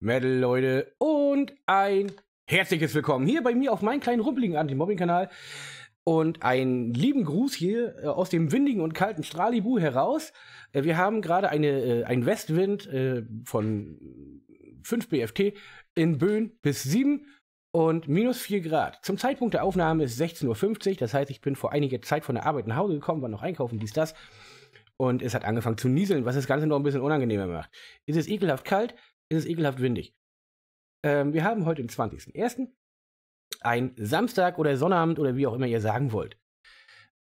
Metal, Leute, und ein herzliches Willkommen hier bei mir auf meinem kleinen rumpeligen Anti-Mobbing-Kanal. Und einen lieben Gruß hier äh, aus dem windigen und kalten Stralibu heraus. Äh, wir haben gerade eine, äh, einen Westwind von 5 BFT in Böen bis 7 und minus 4 Grad. Zum Zeitpunkt der Aufnahme ist 16.50 Uhr, das heißt, ich bin vor einiger Zeit von der Arbeit nach Hause gekommen, war noch einkaufen, dies, das. Und es hat angefangen zu nieseln, was das Ganze noch ein bisschen unangenehmer macht. Es ist ekelhaft kalt, ist es ekelhaft windig. Ähm, wir haben heute den 20.01. Ein Samstag oder Sonnabend oder wie auch immer ihr sagen wollt.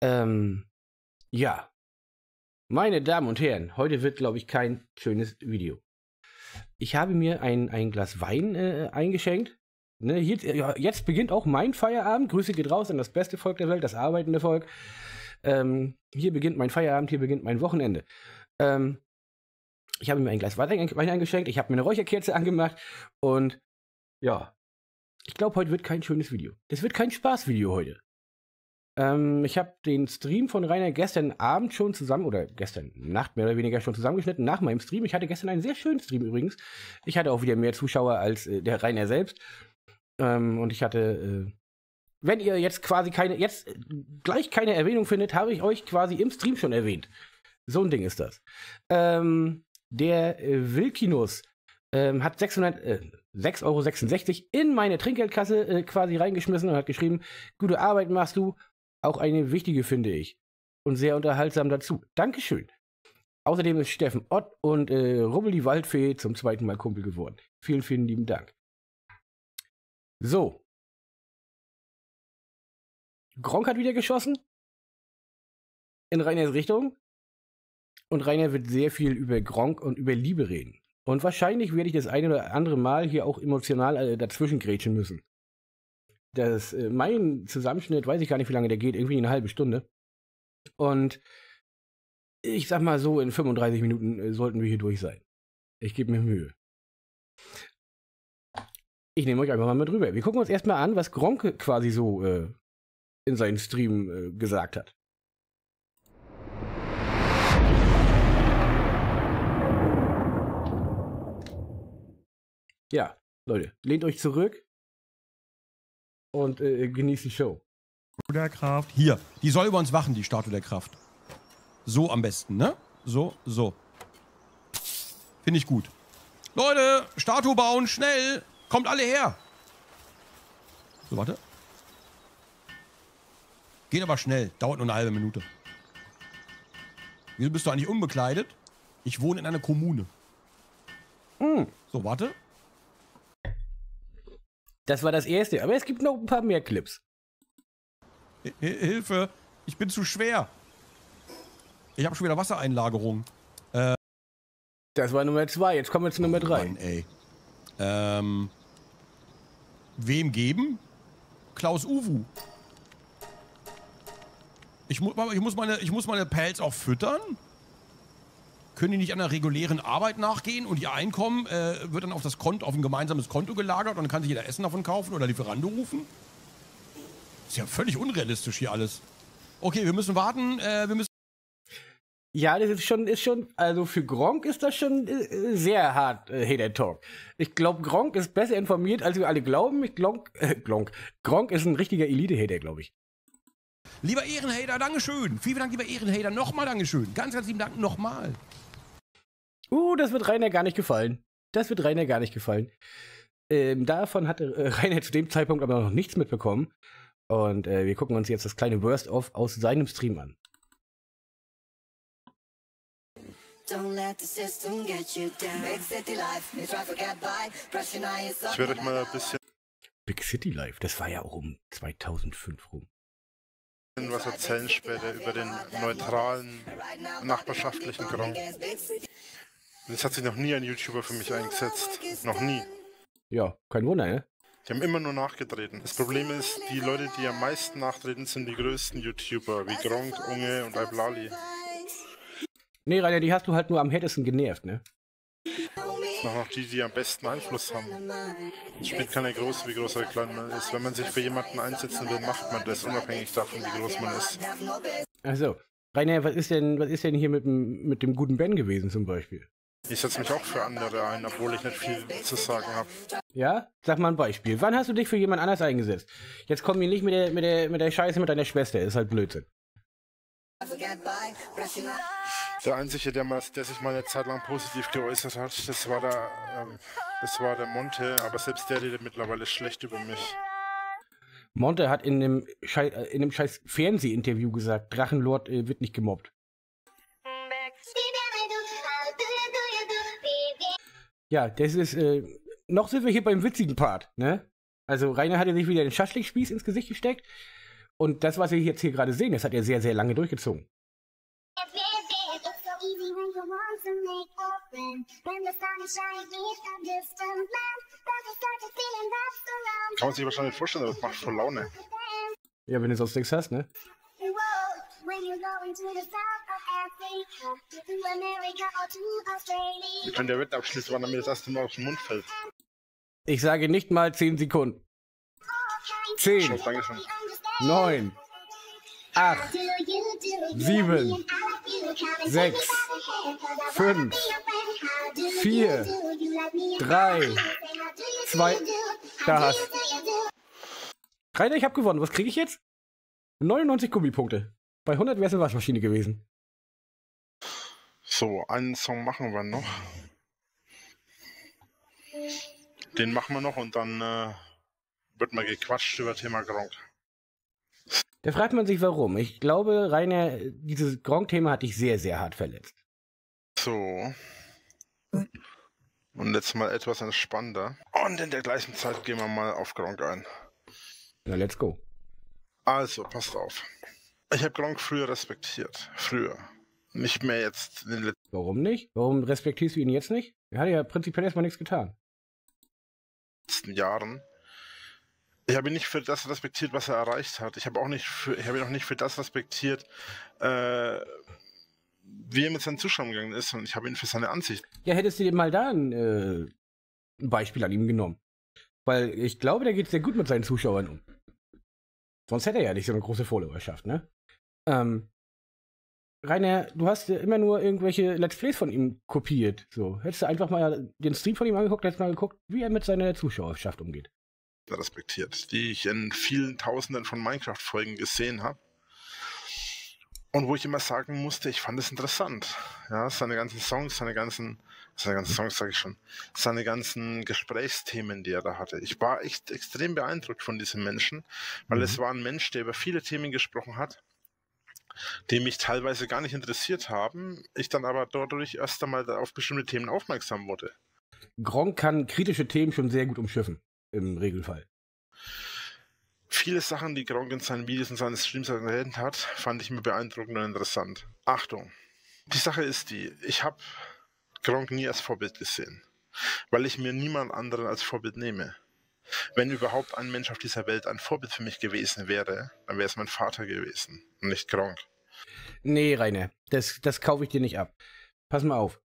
Ähm, ja. Meine Damen und Herren, heute wird, glaube ich, kein schönes Video. Ich habe mir ein, ein Glas Wein äh, eingeschenkt. Ne, hier, ja, jetzt beginnt auch mein Feierabend. Grüße geht raus an das beste Volk der Welt, das arbeitende Volk. Ähm, hier beginnt mein Feierabend, hier beginnt mein Wochenende. Ähm, ich habe mir ein Glas Wein eingeschenkt, ich habe mir eine Räucherkerze angemacht und ja, ich glaube, heute wird kein schönes Video. Das wird kein Spaßvideo heute. Ähm, ich habe den Stream von Rainer gestern Abend schon zusammen, oder gestern Nacht mehr oder weniger schon zusammengeschnitten, nach meinem Stream. Ich hatte gestern einen sehr schönen Stream übrigens. Ich hatte auch wieder mehr Zuschauer als äh, der Rainer selbst. Ähm, und ich hatte, äh, wenn ihr jetzt quasi keine, jetzt gleich keine Erwähnung findet, habe ich euch quasi im Stream schon erwähnt. So ein Ding ist das. Ähm, der äh, Wilkinus ähm, hat 600, äh, 6,66 Euro in meine Trinkgeldkasse äh, quasi reingeschmissen und hat geschrieben, gute Arbeit machst du, auch eine wichtige finde ich. Und sehr unterhaltsam dazu. Dankeschön. Außerdem ist Steffen Ott und äh, Rubbel die Waldfee zum zweiten Mal Kumpel geworden. Vielen, vielen lieben Dank. So. Gronk hat wieder geschossen. In Rainers Richtung. Und Rainer wird sehr viel über Gronk und über Liebe reden. Und wahrscheinlich werde ich das eine oder andere Mal hier auch emotional äh, dazwischen grätschen müssen. Das, äh, mein Zusammenschnitt, weiß ich gar nicht, wie lange der geht, irgendwie eine halbe Stunde. Und ich sag mal so, in 35 Minuten äh, sollten wir hier durch sein. Ich gebe mir Mühe. Ich nehme euch einfach mal mit rüber. Wir gucken uns erstmal an, was Gronk quasi so äh, in seinen Stream äh, gesagt hat. Ja, Leute, lehnt euch zurück und äh, genießt die Show. Der Kraft. Hier, die soll über uns wachen, die Statue der Kraft. So am besten, ne? So, so. Finde ich gut. Leute, Statue bauen, schnell! Kommt alle her! So, warte. Geht aber schnell, dauert nur eine halbe Minute. Wieso bist du eigentlich unbekleidet? Ich wohne in einer Kommune. Mm. So, warte. Das war das erste, aber es gibt noch ein paar mehr Clips. H Hilfe, ich bin zu schwer. Ich habe schon wieder Wassereinlagerung. Äh, das war Nummer zwei, jetzt kommen wir zu Nummer drei. Mann, ey. Ähm, wem geben? Klaus Uwu. Ich, mu ich, muss meine, ich muss meine Pelz auch füttern? Können die nicht einer regulären Arbeit nachgehen und ihr Einkommen äh, wird dann auf das Konto, auf ein gemeinsames Konto gelagert und dann kann sich jeder Essen davon kaufen oder Lieferando rufen? Ist ja völlig unrealistisch hier alles. Okay, wir müssen warten, äh, wir müssen. Ja, das ist schon, ist schon, also für Gronk ist das schon äh, sehr hart, äh, Hater Talk. Ich glaube, Gronk ist besser informiert, als wir alle glauben. Ich Gronk, äh, Gronk, Gronk ist ein richtiger Elite-Hater, glaube ich. Lieber Ehrenhater, Dankeschön. Vielen Dank, lieber Ehrenhater. Nochmal Dankeschön. Ganz, ganz lieben Dank nochmal. Uh, das wird Rainer gar nicht gefallen. Das wird Rainer gar nicht gefallen. Ähm, davon hatte äh, Rainer zu dem Zeitpunkt aber noch nichts mitbekommen. Und äh, wir gucken uns jetzt das kleine Worst-of aus seinem Stream an. Ich werde euch mal ein bisschen Big City Life, das war ja auch um 2005 rum. was erzählen später über den neutralen, nachbarschaftlichen Gronk. Es hat sich noch nie ein YouTuber für mich eingesetzt. Noch nie. Ja, kein Wunder, ne? Die haben immer nur nachgetreten. Das Problem ist, die Leute, die am meisten nachtreten, sind die größten YouTuber, wie Gronk, Unge und Iblali. Nee, Rainer, die hast du halt nur am härtesten genervt, ne? Noch noch die, die am besten Einfluss haben. Es spielt keine große, wie groß oder klein man ist. Wenn man sich für jemanden einsetzen will, macht man das, unabhängig davon, wie groß man ist. Also, Rainer, was ist denn, was ist denn hier mit dem, mit dem guten Ben gewesen zum Beispiel? Ich setze mich auch für andere ein, obwohl ich nicht viel zu sagen habe. Ja? Sag mal ein Beispiel. Wann hast du dich für jemand anders eingesetzt? Jetzt komm mir nicht mit der, mit der, mit der Scheiße mit deiner Schwester, ist halt Blödsinn. Der Einzige, der, mal, der sich mal eine Zeit lang positiv geäußert hat, das war der, ähm, das war der Monte, aber selbst der redet mittlerweile schlecht über mich. Monte hat in einem, Schei äh, in einem scheiß Fernsehinterview gesagt, Drachenlord äh, wird nicht gemobbt. Ja, das ist, äh, noch sind wir hier beim witzigen Part, ne? Also Rainer hatte sich wieder den Schaschlikspieß ins Gesicht gesteckt und das, was wir jetzt hier gerade sehen, das hat er sehr, sehr lange durchgezogen. Kann man sich wahrscheinlich vorstellen, aber das macht voll Laune. Ja, wenn du sonst nichts hast, ne? Wir können der Wette abschließen, wann er mir das erste Mal aus dem Mund fällt. Ich sage nicht mal 10 Sekunden. 10, Schon, danke schon. 9, 8, 7, 6, 5, 4, 3, 2, da hast. Rainer, ich habe gewonnen. Was kriege ich jetzt? 99 Gummipunkte. Bei 100 wäre es eine Waschmaschine gewesen. So, einen Song machen wir noch. Den machen wir noch und dann äh, wird mal gequatscht über Thema Gronk. Da fragt man sich, warum. Ich glaube, Rainer, dieses Gronk-Thema hat dich sehr, sehr hart verletzt. So. Und jetzt mal etwas entspannter. Und in der gleichen Zeit gehen wir mal auf Gronk ein. Na, let's go. Also, passt auf. Ich habe Gronk früher respektiert. Früher. Nicht mehr jetzt in den Warum nicht? Warum respektierst du ihn jetzt nicht? Er hat ja prinzipiell erstmal nichts getan. letzten Jahren. Ich habe ihn nicht für das respektiert, was er erreicht hat. Ich habe auch nicht für, ich habe ihn auch nicht für das respektiert, äh, wie er mit seinen Zuschauern gegangen ist. Und ich habe ihn für seine Ansicht. Ja, hättest du dir mal da ein, äh, ein Beispiel an ihm genommen. Weil ich glaube, der geht sehr gut mit seinen Zuschauern um. Sonst hätte er ja nicht so eine große Followerschaft, ne? Ähm, Rainer, du hast ja immer nur irgendwelche Let's Plays von ihm kopiert. So, hättest du einfach mal den Stream von ihm angeguckt, hättest mal geguckt, wie er mit seiner Zuschauerschaft umgeht. respektiert, die ich in vielen Tausenden von Minecraft-Folgen gesehen habe. Und wo ich immer sagen musste, ich fand es interessant. Ja, seine ganzen Songs, seine ganzen, seine ganzen Songs sage ich schon, seine ganzen Gesprächsthemen, die er da hatte. Ich war echt extrem beeindruckt von diesem Menschen, weil Mhm. es war ein Mensch, der über viele Themen gesprochen hat, die mich teilweise gar nicht interessiert haben. Ich dann aber dadurch erst einmal auf bestimmte Themen aufmerksam wurde. Gronk kann kritische Themen schon sehr gut umschiffen, im Regelfall. Viele Sachen, die Gronk in seinen Videos und seinen Streams erwähnt hat, fand ich mir beeindruckend und interessant. Achtung, die Sache ist die, ich habe Gronk nie als Vorbild gesehen, weil ich mir niemand anderen als Vorbild nehme. Wenn überhaupt ein Mensch auf dieser Welt ein Vorbild für mich gewesen wäre, dann wäre es mein Vater gewesen und nicht Gronk. Nee, Rainer, das, das kaufe ich dir nicht ab. Pass mal auf.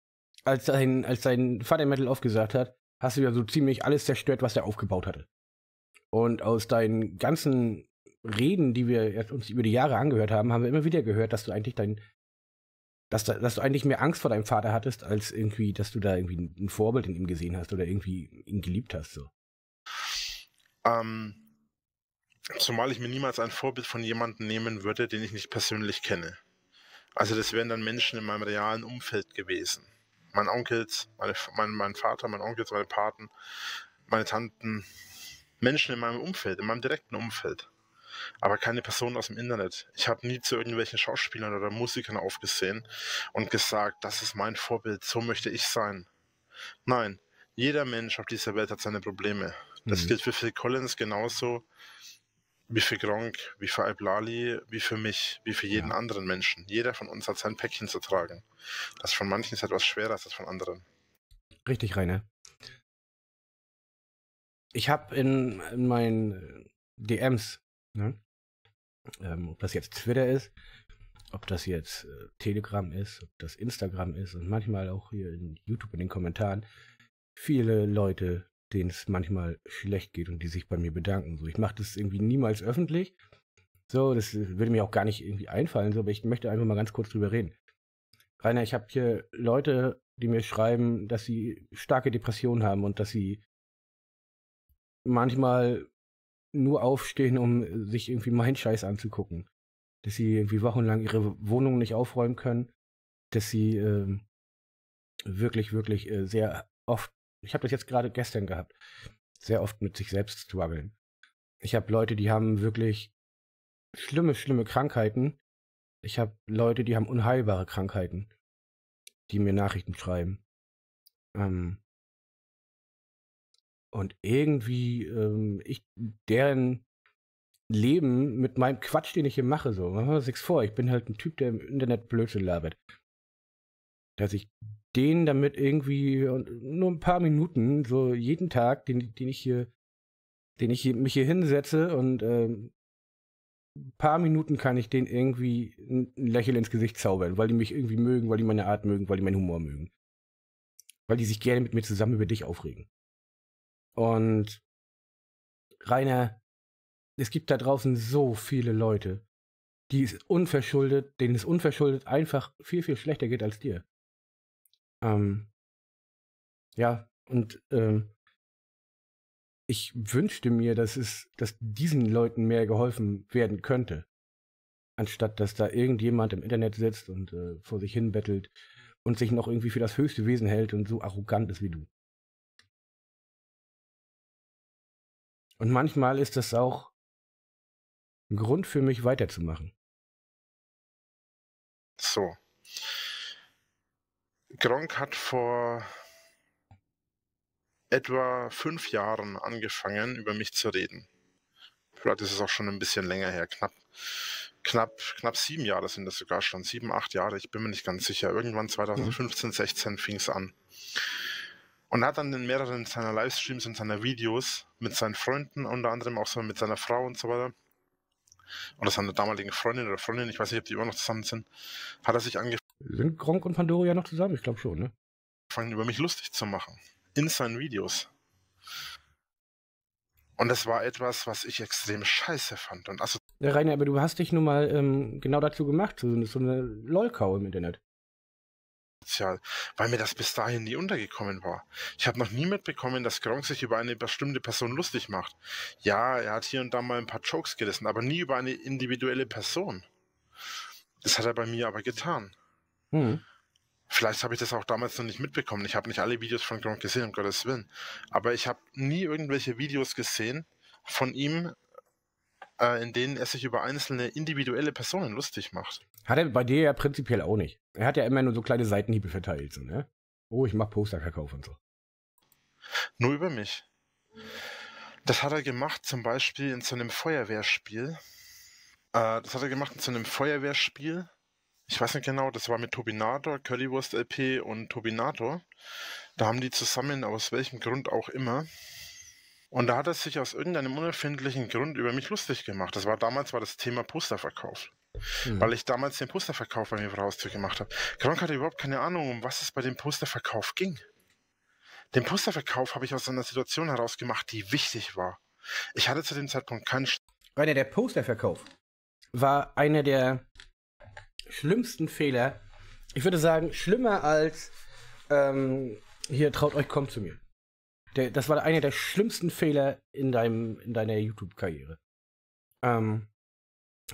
Als dein, als dein Vater Metal aufgesagt hat, hast du ja so ziemlich alles zerstört, was er aufgebaut hatte. Und aus deinen ganzen Reden, die wir uns über die Jahre angehört haben, haben wir immer wieder gehört, dass du eigentlich dein, dass, da, dass du eigentlich mehr Angst vor deinem Vater hattest, als irgendwie, dass du da irgendwie ein Vorbild in ihm gesehen hast oder irgendwie ihn geliebt hast. So. Ähm, zumal ich mir niemals ein Vorbild von jemandem nehmen würde, den ich nicht persönlich kenne. Also das wären dann Menschen in meinem realen Umfeld gewesen. Mein Onkels, meine, mein, mein Vater, mein Onkel, meine Paten, meine Tanten. Menschen in meinem Umfeld, in meinem direkten Umfeld. Aber keine Person aus dem Internet. Ich habe nie zu irgendwelchen Schauspielern oder Musikern aufgesehen und gesagt, das ist mein Vorbild, so möchte ich sein. Nein, jeder Mensch auf dieser Welt hat seine Probleme. Das Mhm. gilt für Phil Collins genauso wie für Gronk, wie für Alblali, wie für mich, wie für jeden Ja. anderen Menschen. Jeder von uns hat sein Päckchen zu tragen. Das von manchen ist etwas schwerer als das von anderen. Richtig, Rainer. Ich habe in, in meinen DMs, ne? ähm, ob das jetzt Twitter ist, ob das jetzt äh, Telegram ist, ob das Instagram ist und manchmal auch hier in YouTube in den Kommentaren, viele Leute, denen es manchmal schlecht geht und die sich bei mir bedanken. So, ich mache das irgendwie niemals öffentlich. So, das äh, würde mir auch gar nicht irgendwie einfallen, so, aber ich möchte einfach mal ganz kurz drüber reden. Rainer, ich habe hier Leute die mir schreiben, dass sie starke Depressionen haben und dass sie manchmal nur aufstehen, um sich irgendwie meinen Scheiß anzugucken. Dass sie irgendwie wochenlang ihre Wohnung nicht aufräumen können. Dass sie äh, wirklich, wirklich äh, sehr oft, ich habe das jetzt gerade gestern gehabt, sehr oft mit sich selbst strugglen. Ich habe Leute, die haben wirklich schlimme, schlimme Krankheiten. Ich habe Leute, die haben unheilbare Krankheiten, die mir Nachrichten schreiben. Ähm, und irgendwie ähm, ich deren Leben mit meinem Quatsch, den ich hier mache, so. Machen wir uns nichts vor. Ich bin halt ein Typ, der im Internet Blödsinn labert. Dass ich den damit irgendwie nur ein paar Minuten, so jeden Tag, den, den ich hier, den ich hier, mich hier hinsetze und ähm, ein paar Minuten kann ich den irgendwie ein Lächeln ins Gesicht zaubern, weil die mich irgendwie mögen, weil die meine Art mögen, weil die meinen Humor mögen. Weil die sich gerne mit mir zusammen über dich aufregen. Und Rainer, es gibt da draußen so viele Leute, die es unverschuldet, denen es unverschuldet einfach viel, viel schlechter geht als dir. Ähm, ja, und ähm, ich wünschte mir, dass es, dass diesen Leuten mehr geholfen werden könnte. Anstatt dass da irgendjemand im Internet sitzt und äh, vor sich hin bettelt und sich noch irgendwie für das höchste Wesen hält und so arrogant ist wie du. Und manchmal ist das auch ein Grund für mich weiterzumachen. So. Gronk hat vor etwa fünf Jahren angefangen, über mich zu reden. Vielleicht ist es auch schon ein bisschen länger her, knapp, knapp, knapp sieben Jahre sind das sogar schon, sieben, acht Jahre, ich bin mir nicht ganz sicher. Irgendwann 2015, mhm. 16 fing es an. Und er hat dann in mehreren seiner Livestreams und seiner Videos mit seinen Freunden, unter anderem auch so mit seiner Frau und so weiter, oder seiner damaligen Freundin oder Freundin, ich weiß nicht, ob die immer noch zusammen sind, hat er sich angefangen. Sind Gronk und Pandora noch zusammen? Ich glaube schon, ne? Angefangen, über mich lustig zu machen. In seinen Videos. Und das war etwas, was ich extrem scheiße fand. Und also Rainer, aber du hast dich nun mal ähm, genau dazu gemacht, so, so eine LOL-Kau im Internet weil mir das bis dahin nie untergekommen war. Ich habe noch nie mitbekommen, dass Gronk sich über eine bestimmte Person lustig macht. Ja, er hat hier und da mal ein paar Jokes gerissen, aber nie über eine individuelle Person. Das hat er bei mir aber getan. Mhm. Vielleicht habe ich das auch damals noch nicht mitbekommen. Ich habe nicht alle Videos von Gronk gesehen, um Gottes Willen. Aber ich habe nie irgendwelche Videos gesehen von ihm, äh, in denen er sich über einzelne individuelle Personen lustig macht. Hat er bei dir ja prinzipiell auch nicht. Er hat ja immer nur so kleine Seitenhiebe verteilt, so, ne? Oh, ich mach Posterverkauf und so. Nur über mich. Das hat er gemacht, zum Beispiel in so einem Feuerwehrspiel. Äh, das hat er gemacht in so einem Feuerwehrspiel. Ich weiß nicht genau, das war mit Tobinator, Currywurst LP und Tobinator. Da haben die zusammen, aus welchem Grund auch immer, und da hat er sich aus irgendeinem unerfindlichen Grund über mich lustig gemacht. Das war damals war das Thema Posterverkauf. Mhm. Weil ich damals den Posterverkauf bei mir vor Haustür gemacht habe. Gronk hatte überhaupt keine Ahnung, um was es bei dem Posterverkauf ging. Den Posterverkauf habe ich aus einer Situation heraus gemacht, die wichtig war. Ich hatte zu dem Zeitpunkt keinen. Einer der Posterverkauf war einer der schlimmsten Fehler. Ich würde sagen, schlimmer als ähm, hier traut euch, kommt zu mir. Der, das war einer der schlimmsten Fehler in, deinem, in deiner YouTube-Karriere. Ähm,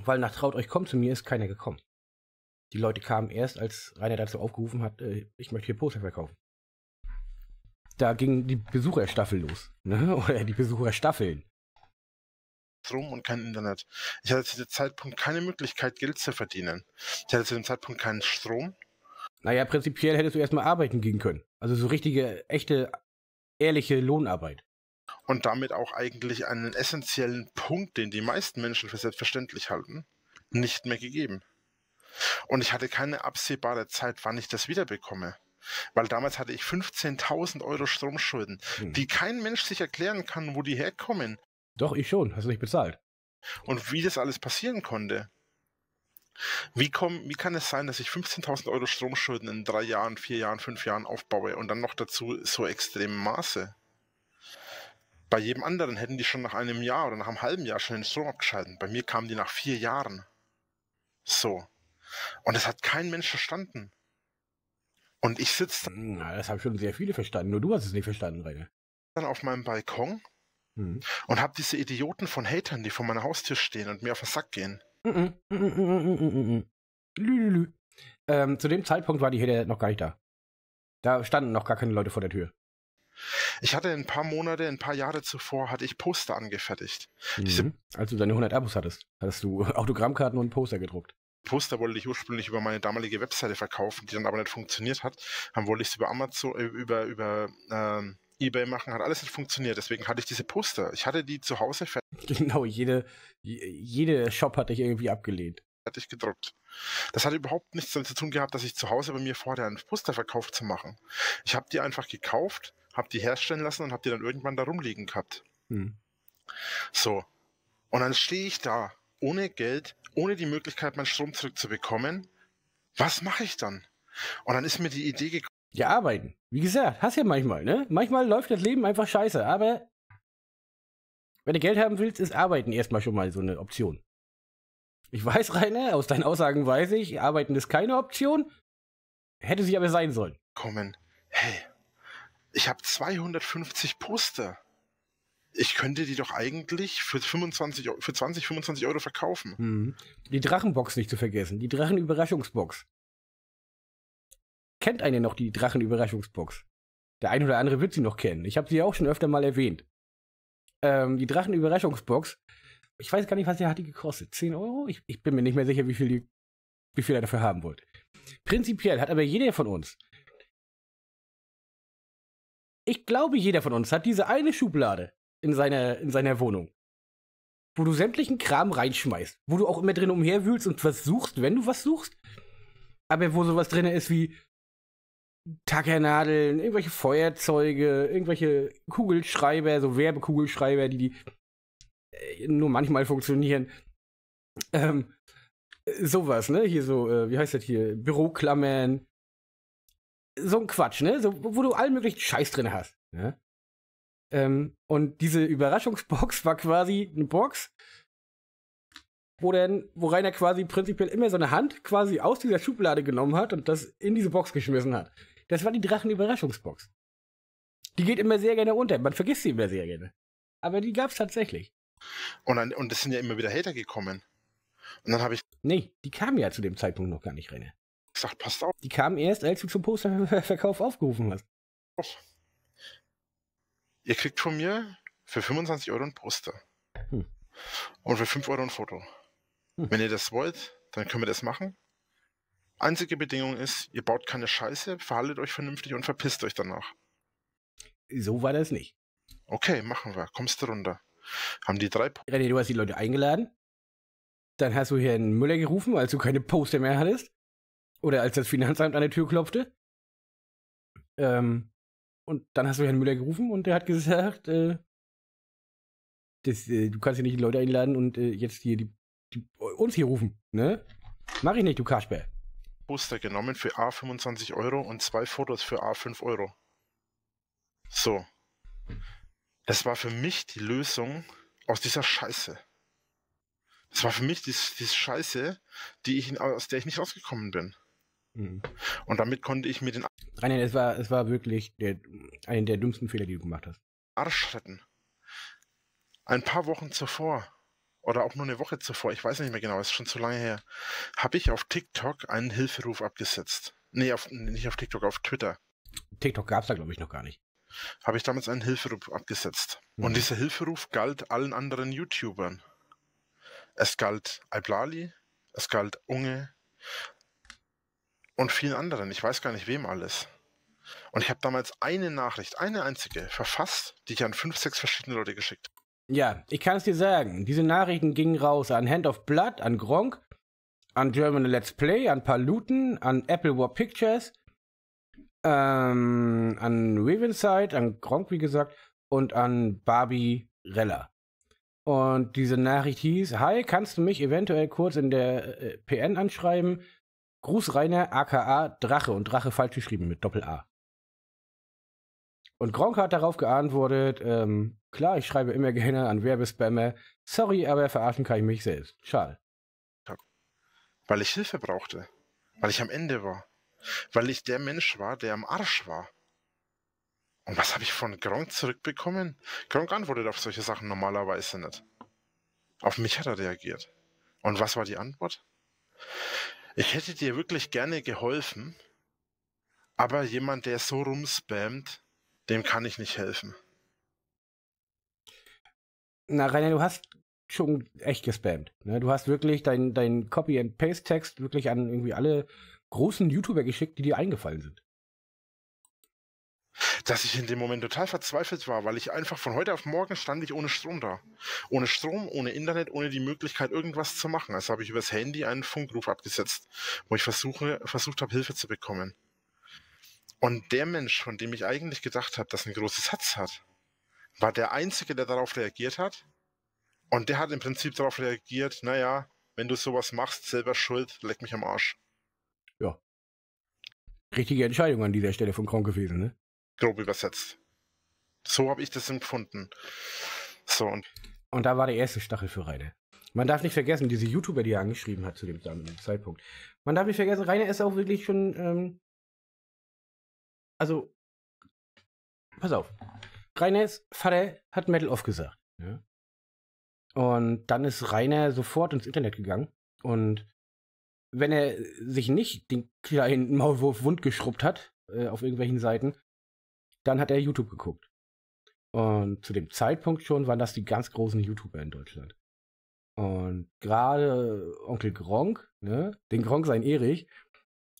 weil nach Traut euch kommt zu mir ist keiner gekommen. Die Leute kamen erst, als Rainer dazu aufgerufen hat, äh, ich möchte hier Poster verkaufen. Da ging die Besucherstaffel los. Ne? Oder die Besucherstaffeln. Strom und kein Internet. Ich hatte zu dem Zeitpunkt keine Möglichkeit, Geld zu verdienen. Ich hatte zu dem Zeitpunkt keinen Strom. Naja, prinzipiell hättest du erstmal arbeiten gehen können. Also so richtige, echte ehrliche Lohnarbeit. Und damit auch eigentlich einen essentiellen Punkt, den die meisten Menschen für selbstverständlich halten, nicht mehr gegeben. Und ich hatte keine absehbare Zeit, wann ich das wiederbekomme. Weil damals hatte ich 15.000 Euro Stromschulden, hm. die kein Mensch sich erklären kann, wo die herkommen. Doch, ich schon. Hast du nicht bezahlt. Und wie das alles passieren konnte. Wie, komm, wie kann es sein, dass ich 15.000 Euro Stromschulden in drei Jahren, vier Jahren, fünf Jahren aufbaue und dann noch dazu so extrem Maße? Bei jedem anderen hätten die schon nach einem Jahr oder nach einem halben Jahr schon den Strom abgeschalten. Bei mir kamen die nach vier Jahren. So. Und das hat kein Mensch verstanden. Und ich sitze Hm, das haben schon sehr viele verstanden. Nur du hast es nicht verstanden, Rainer. dann auf meinem Balkon Hm. und habe diese Idioten von Hatern, die vor meiner Haustür stehen und mir auf den Sack gehen. Mhm, mhm, mhm, mhm, mhm, mhm. Lü, lü, lü. Ähm, zu dem Zeitpunkt war die Hater noch gar nicht da. Da standen noch gar keine Leute vor der Tür. Ich hatte ein paar Monate, ein paar Jahre zuvor, hatte ich Poster angefertigt. Mhm. Als du deine 100 Abos hattest, hattest du Autogrammkarten und Poster gedruckt. Poster wollte ich ursprünglich über meine damalige Webseite verkaufen, die dann aber nicht funktioniert hat. Dann wollte ich es über Amazon, äh, über, über ähm, Ebay machen, hat alles nicht funktioniert. Deswegen hatte ich diese Poster. Ich hatte die zu Hause Genau, jede, je- jede Shop hat dich irgendwie abgelehnt. fertig gedruckt. Das hat überhaupt nichts damit zu tun gehabt, dass ich zu Hause bei mir vorher einen Posterverkauf zu machen. Ich habe die einfach gekauft, habe die herstellen lassen und habe die dann irgendwann da rumliegen gehabt. Hm. So. Und dann stehe ich da, ohne Geld, ohne die Möglichkeit, meinen Strom zurückzubekommen. Was mache ich dann? Und dann ist mir die Idee gekommen, Ja, arbeiten. Wie gesagt, hast ja manchmal, ne? Manchmal läuft das Leben einfach scheiße, aber wenn du Geld haben willst, ist Arbeiten erstmal schon mal so eine Option. Ich weiß, Rainer, aus deinen Aussagen weiß ich, Arbeiten ist keine Option. Hätte sie aber sein sollen. hey, ich habe 250 Poster. Ich könnte die doch eigentlich für 25, Eu- für 20, 25 Euro verkaufen. Mhm. Die Drachenbox nicht zu vergessen. Die Drachenüberraschungsbox. Kennt eine noch die Drachenüberraschungsbox? Der ein oder andere wird sie noch kennen. Ich habe sie auch schon öfter mal erwähnt. Ähm, die Drachenüberraschungsbox. Ich weiß gar nicht, was die hat die gekostet. 10 Euro? Ich, ich bin mir nicht mehr sicher, wie viel, die, wie viel er dafür haben wollte. Prinzipiell hat aber jeder von uns. Ich glaube, jeder von uns hat diese eine Schublade in seiner, in seiner Wohnung wo du sämtlichen Kram reinschmeißt, wo du auch immer drin umherwühlst und was suchst, wenn du was suchst, aber wo sowas drin ist wie Tackernadeln, irgendwelche Feuerzeuge, irgendwelche Kugelschreiber, so Werbekugelschreiber, die, die äh, nur manchmal funktionieren. Ähm, äh, sowas, ne? Hier so, äh, wie heißt das hier? Büroklammern. So ein Quatsch, ne? So, wo du allen möglichen Scheiß drin hast. Ne? Ähm, und diese Überraschungsbox war quasi eine Box, wo dann, wo Rainer quasi prinzipiell immer so eine Hand quasi aus dieser Schublade genommen hat und das in diese Box geschmissen hat. Das war die Drachenüberraschungsbox. Die geht immer sehr gerne unter. Man vergisst sie immer sehr gerne. Aber die gab's tatsächlich. Und, dann, und es sind ja immer wieder Hater gekommen. Und dann habe ich Nee, die kam ja zu dem Zeitpunkt noch gar nicht, Rainer. gesagt, passt auf. Die kam erst, als du zum Posterverkauf aufgerufen hast. Ihr kriegt von mir für 25 Euro ein Poster. Hm. Und für 5 Euro ein Foto. Hm. Wenn ihr das wollt, dann können wir das machen. Einzige Bedingung ist, ihr baut keine Scheiße, verhaltet euch vernünftig und verpisst euch danach. So war das nicht. Okay, machen wir. Kommst du runter. Haben die drei Po- René, du hast die Leute eingeladen. Dann hast du Herrn Müller gerufen, als du keine Poster mehr hattest. Oder als das Finanzamt an der Tür klopfte. Ähm, und dann hast du Herrn Müller gerufen und der hat gesagt, äh, das, äh, du kannst hier nicht die Leute einladen und äh, jetzt hier die, die, uns hier rufen, ne? Mach ich nicht, du Kasper. Poster genommen für A 25 Euro und zwei Fotos für A 5 Euro. So. Das war für mich die Lösung aus dieser Scheiße. Das war für mich die, die Scheiße, die ich, aus der ich nicht rausgekommen bin. Mhm. Und damit konnte ich mir den Rainer, es war, es war wirklich der, einer der dümmsten Fehler, die du gemacht hast. Arsch retten. Ein paar Wochen zuvor, oder auch nur eine Woche zuvor, ich weiß nicht mehr genau, ist schon zu lange her, habe ich auf TikTok einen Hilferuf abgesetzt. Nee, auf, nicht auf TikTok, auf Twitter. TikTok gab's da, glaube ich, noch gar nicht. Habe ich damals einen Hilferuf abgesetzt. Mhm. Und dieser Hilferuf galt allen anderen YouTubern. Es galt Alblali, es galt Unge und vielen anderen. Ich weiß gar nicht wem alles. Und ich habe damals eine Nachricht, eine einzige, verfasst, die ich an fünf, sechs verschiedene Leute geschickt habe. Ja, ich kann es dir sagen. Diese Nachrichten gingen raus an Hand of Blood, an Gronk, an German Let's Play, an Paluten, an Apple War Pictures, ähm, an Ravenside, an Gronk, wie gesagt, und an Barbie Rella. Und diese Nachricht hieß, Hi, kannst du mich eventuell kurz in der äh, PN anschreiben? Gruß Rainer, aka Drache und Drache falsch geschrieben mit Doppel-A. Und Gronk hat darauf geantwortet, ähm, klar, ich schreibe immer gerne an Werbespammer. Sorry, aber verarschen kann ich mich selbst. Schade. weil ich Hilfe brauchte, weil ich am Ende war. weil ich der Mensch war, der am Arsch war. Und was habe ich von Gronk zurückbekommen? Gronk antwortet auf solche Sachen normalerweise nicht. Auf mich hat er reagiert. Und was war die Antwort? Ich hätte dir wirklich gerne geholfen, aber jemand, der so rumspammt, dem kann ich nicht helfen. Na, Rainer, du hast schon echt gespammt. Ne? Du hast wirklich dein, dein Copy-and-Paste-Text wirklich an irgendwie alle großen YouTuber geschickt, die dir eingefallen sind. Dass ich in dem Moment total verzweifelt war, weil ich einfach von heute auf morgen stand ich ohne Strom da. Ohne Strom, ohne Internet, ohne die Möglichkeit, irgendwas zu machen. Also habe ich übers Handy einen Funkruf abgesetzt, wo ich versuche, versucht habe, Hilfe zu bekommen. Und der Mensch, von dem ich eigentlich gedacht habe, dass er ein großes Herz hat, war der Einzige, der darauf reagiert hat. Und der hat im Prinzip darauf reagiert, naja, wenn du sowas machst, selber schuld, leck mich am Arsch. Ja. Richtige Entscheidung an dieser Stelle von Kronk gewesen, ne? Grob übersetzt. So habe ich das empfunden. So, und. Und da war der erste Stachel für Rainer. Man darf nicht vergessen, diese YouTuber, die er angeschrieben hat zu dem Zeitpunkt. Man darf nicht vergessen, Rainer ist auch wirklich schon, ähm, also, pass auf. Rainers Vater hat Metal Off gesagt. Ja? Und dann ist Rainer sofort ins Internet gegangen. Und wenn er sich nicht den kleinen Maulwurf wund geschrubbt hat, äh, auf irgendwelchen Seiten, dann hat er YouTube geguckt. Und zu dem Zeitpunkt schon waren das die ganz großen YouTuber in Deutschland. Und gerade Onkel Gronk, ne, den Gronk sein Erich,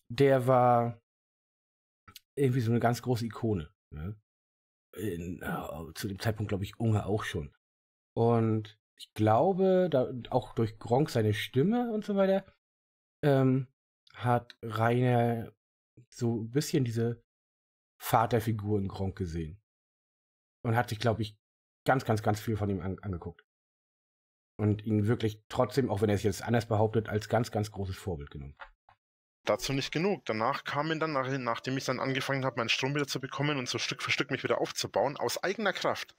der war irgendwie so eine ganz große Ikone. Ne? In, äh, zu dem Zeitpunkt glaube ich Unge auch schon. Und ich glaube, da, auch durch Gronk seine Stimme und so weiter, ähm, hat Rainer so ein bisschen diese Vaterfigur in Gronk gesehen. Und hat sich, glaube ich, ganz, ganz, ganz viel von ihm an, angeguckt. Und ihn wirklich trotzdem, auch wenn er es jetzt anders behauptet, als ganz, ganz großes Vorbild genommen. Dazu nicht genug. Danach kamen dann, nach, nachdem ich dann angefangen habe, meinen Strom wieder zu bekommen und so Stück für Stück mich wieder aufzubauen, aus eigener Kraft.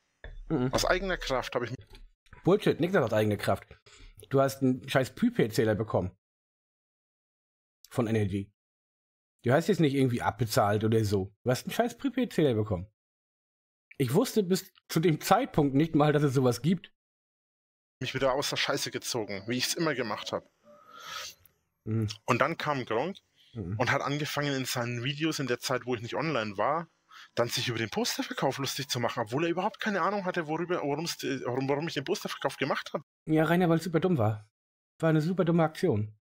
Mhm. Aus eigener Kraft habe ich Bullshit, nichts aus eigener Kraft. Du hast einen scheiß Prepaid-Zähler bekommen. Von Energy. Du hast jetzt nicht irgendwie abbezahlt oder so. Du hast einen scheiß Prepaid-Zähler bekommen. Ich wusste bis zu dem Zeitpunkt nicht mal, dass es sowas gibt. Mich wieder aus der Scheiße gezogen, wie ich es immer gemacht habe. Mhm. Und dann kam Gronk mhm. und hat angefangen in seinen Videos in der Zeit, wo ich nicht online war, dann sich über den Posterverkauf lustig zu machen, obwohl er überhaupt keine Ahnung hatte, worüber, warum, warum ich den Posterverkauf gemacht habe. Ja, Rainer, weil es super dumm war. War eine super dumme Aktion.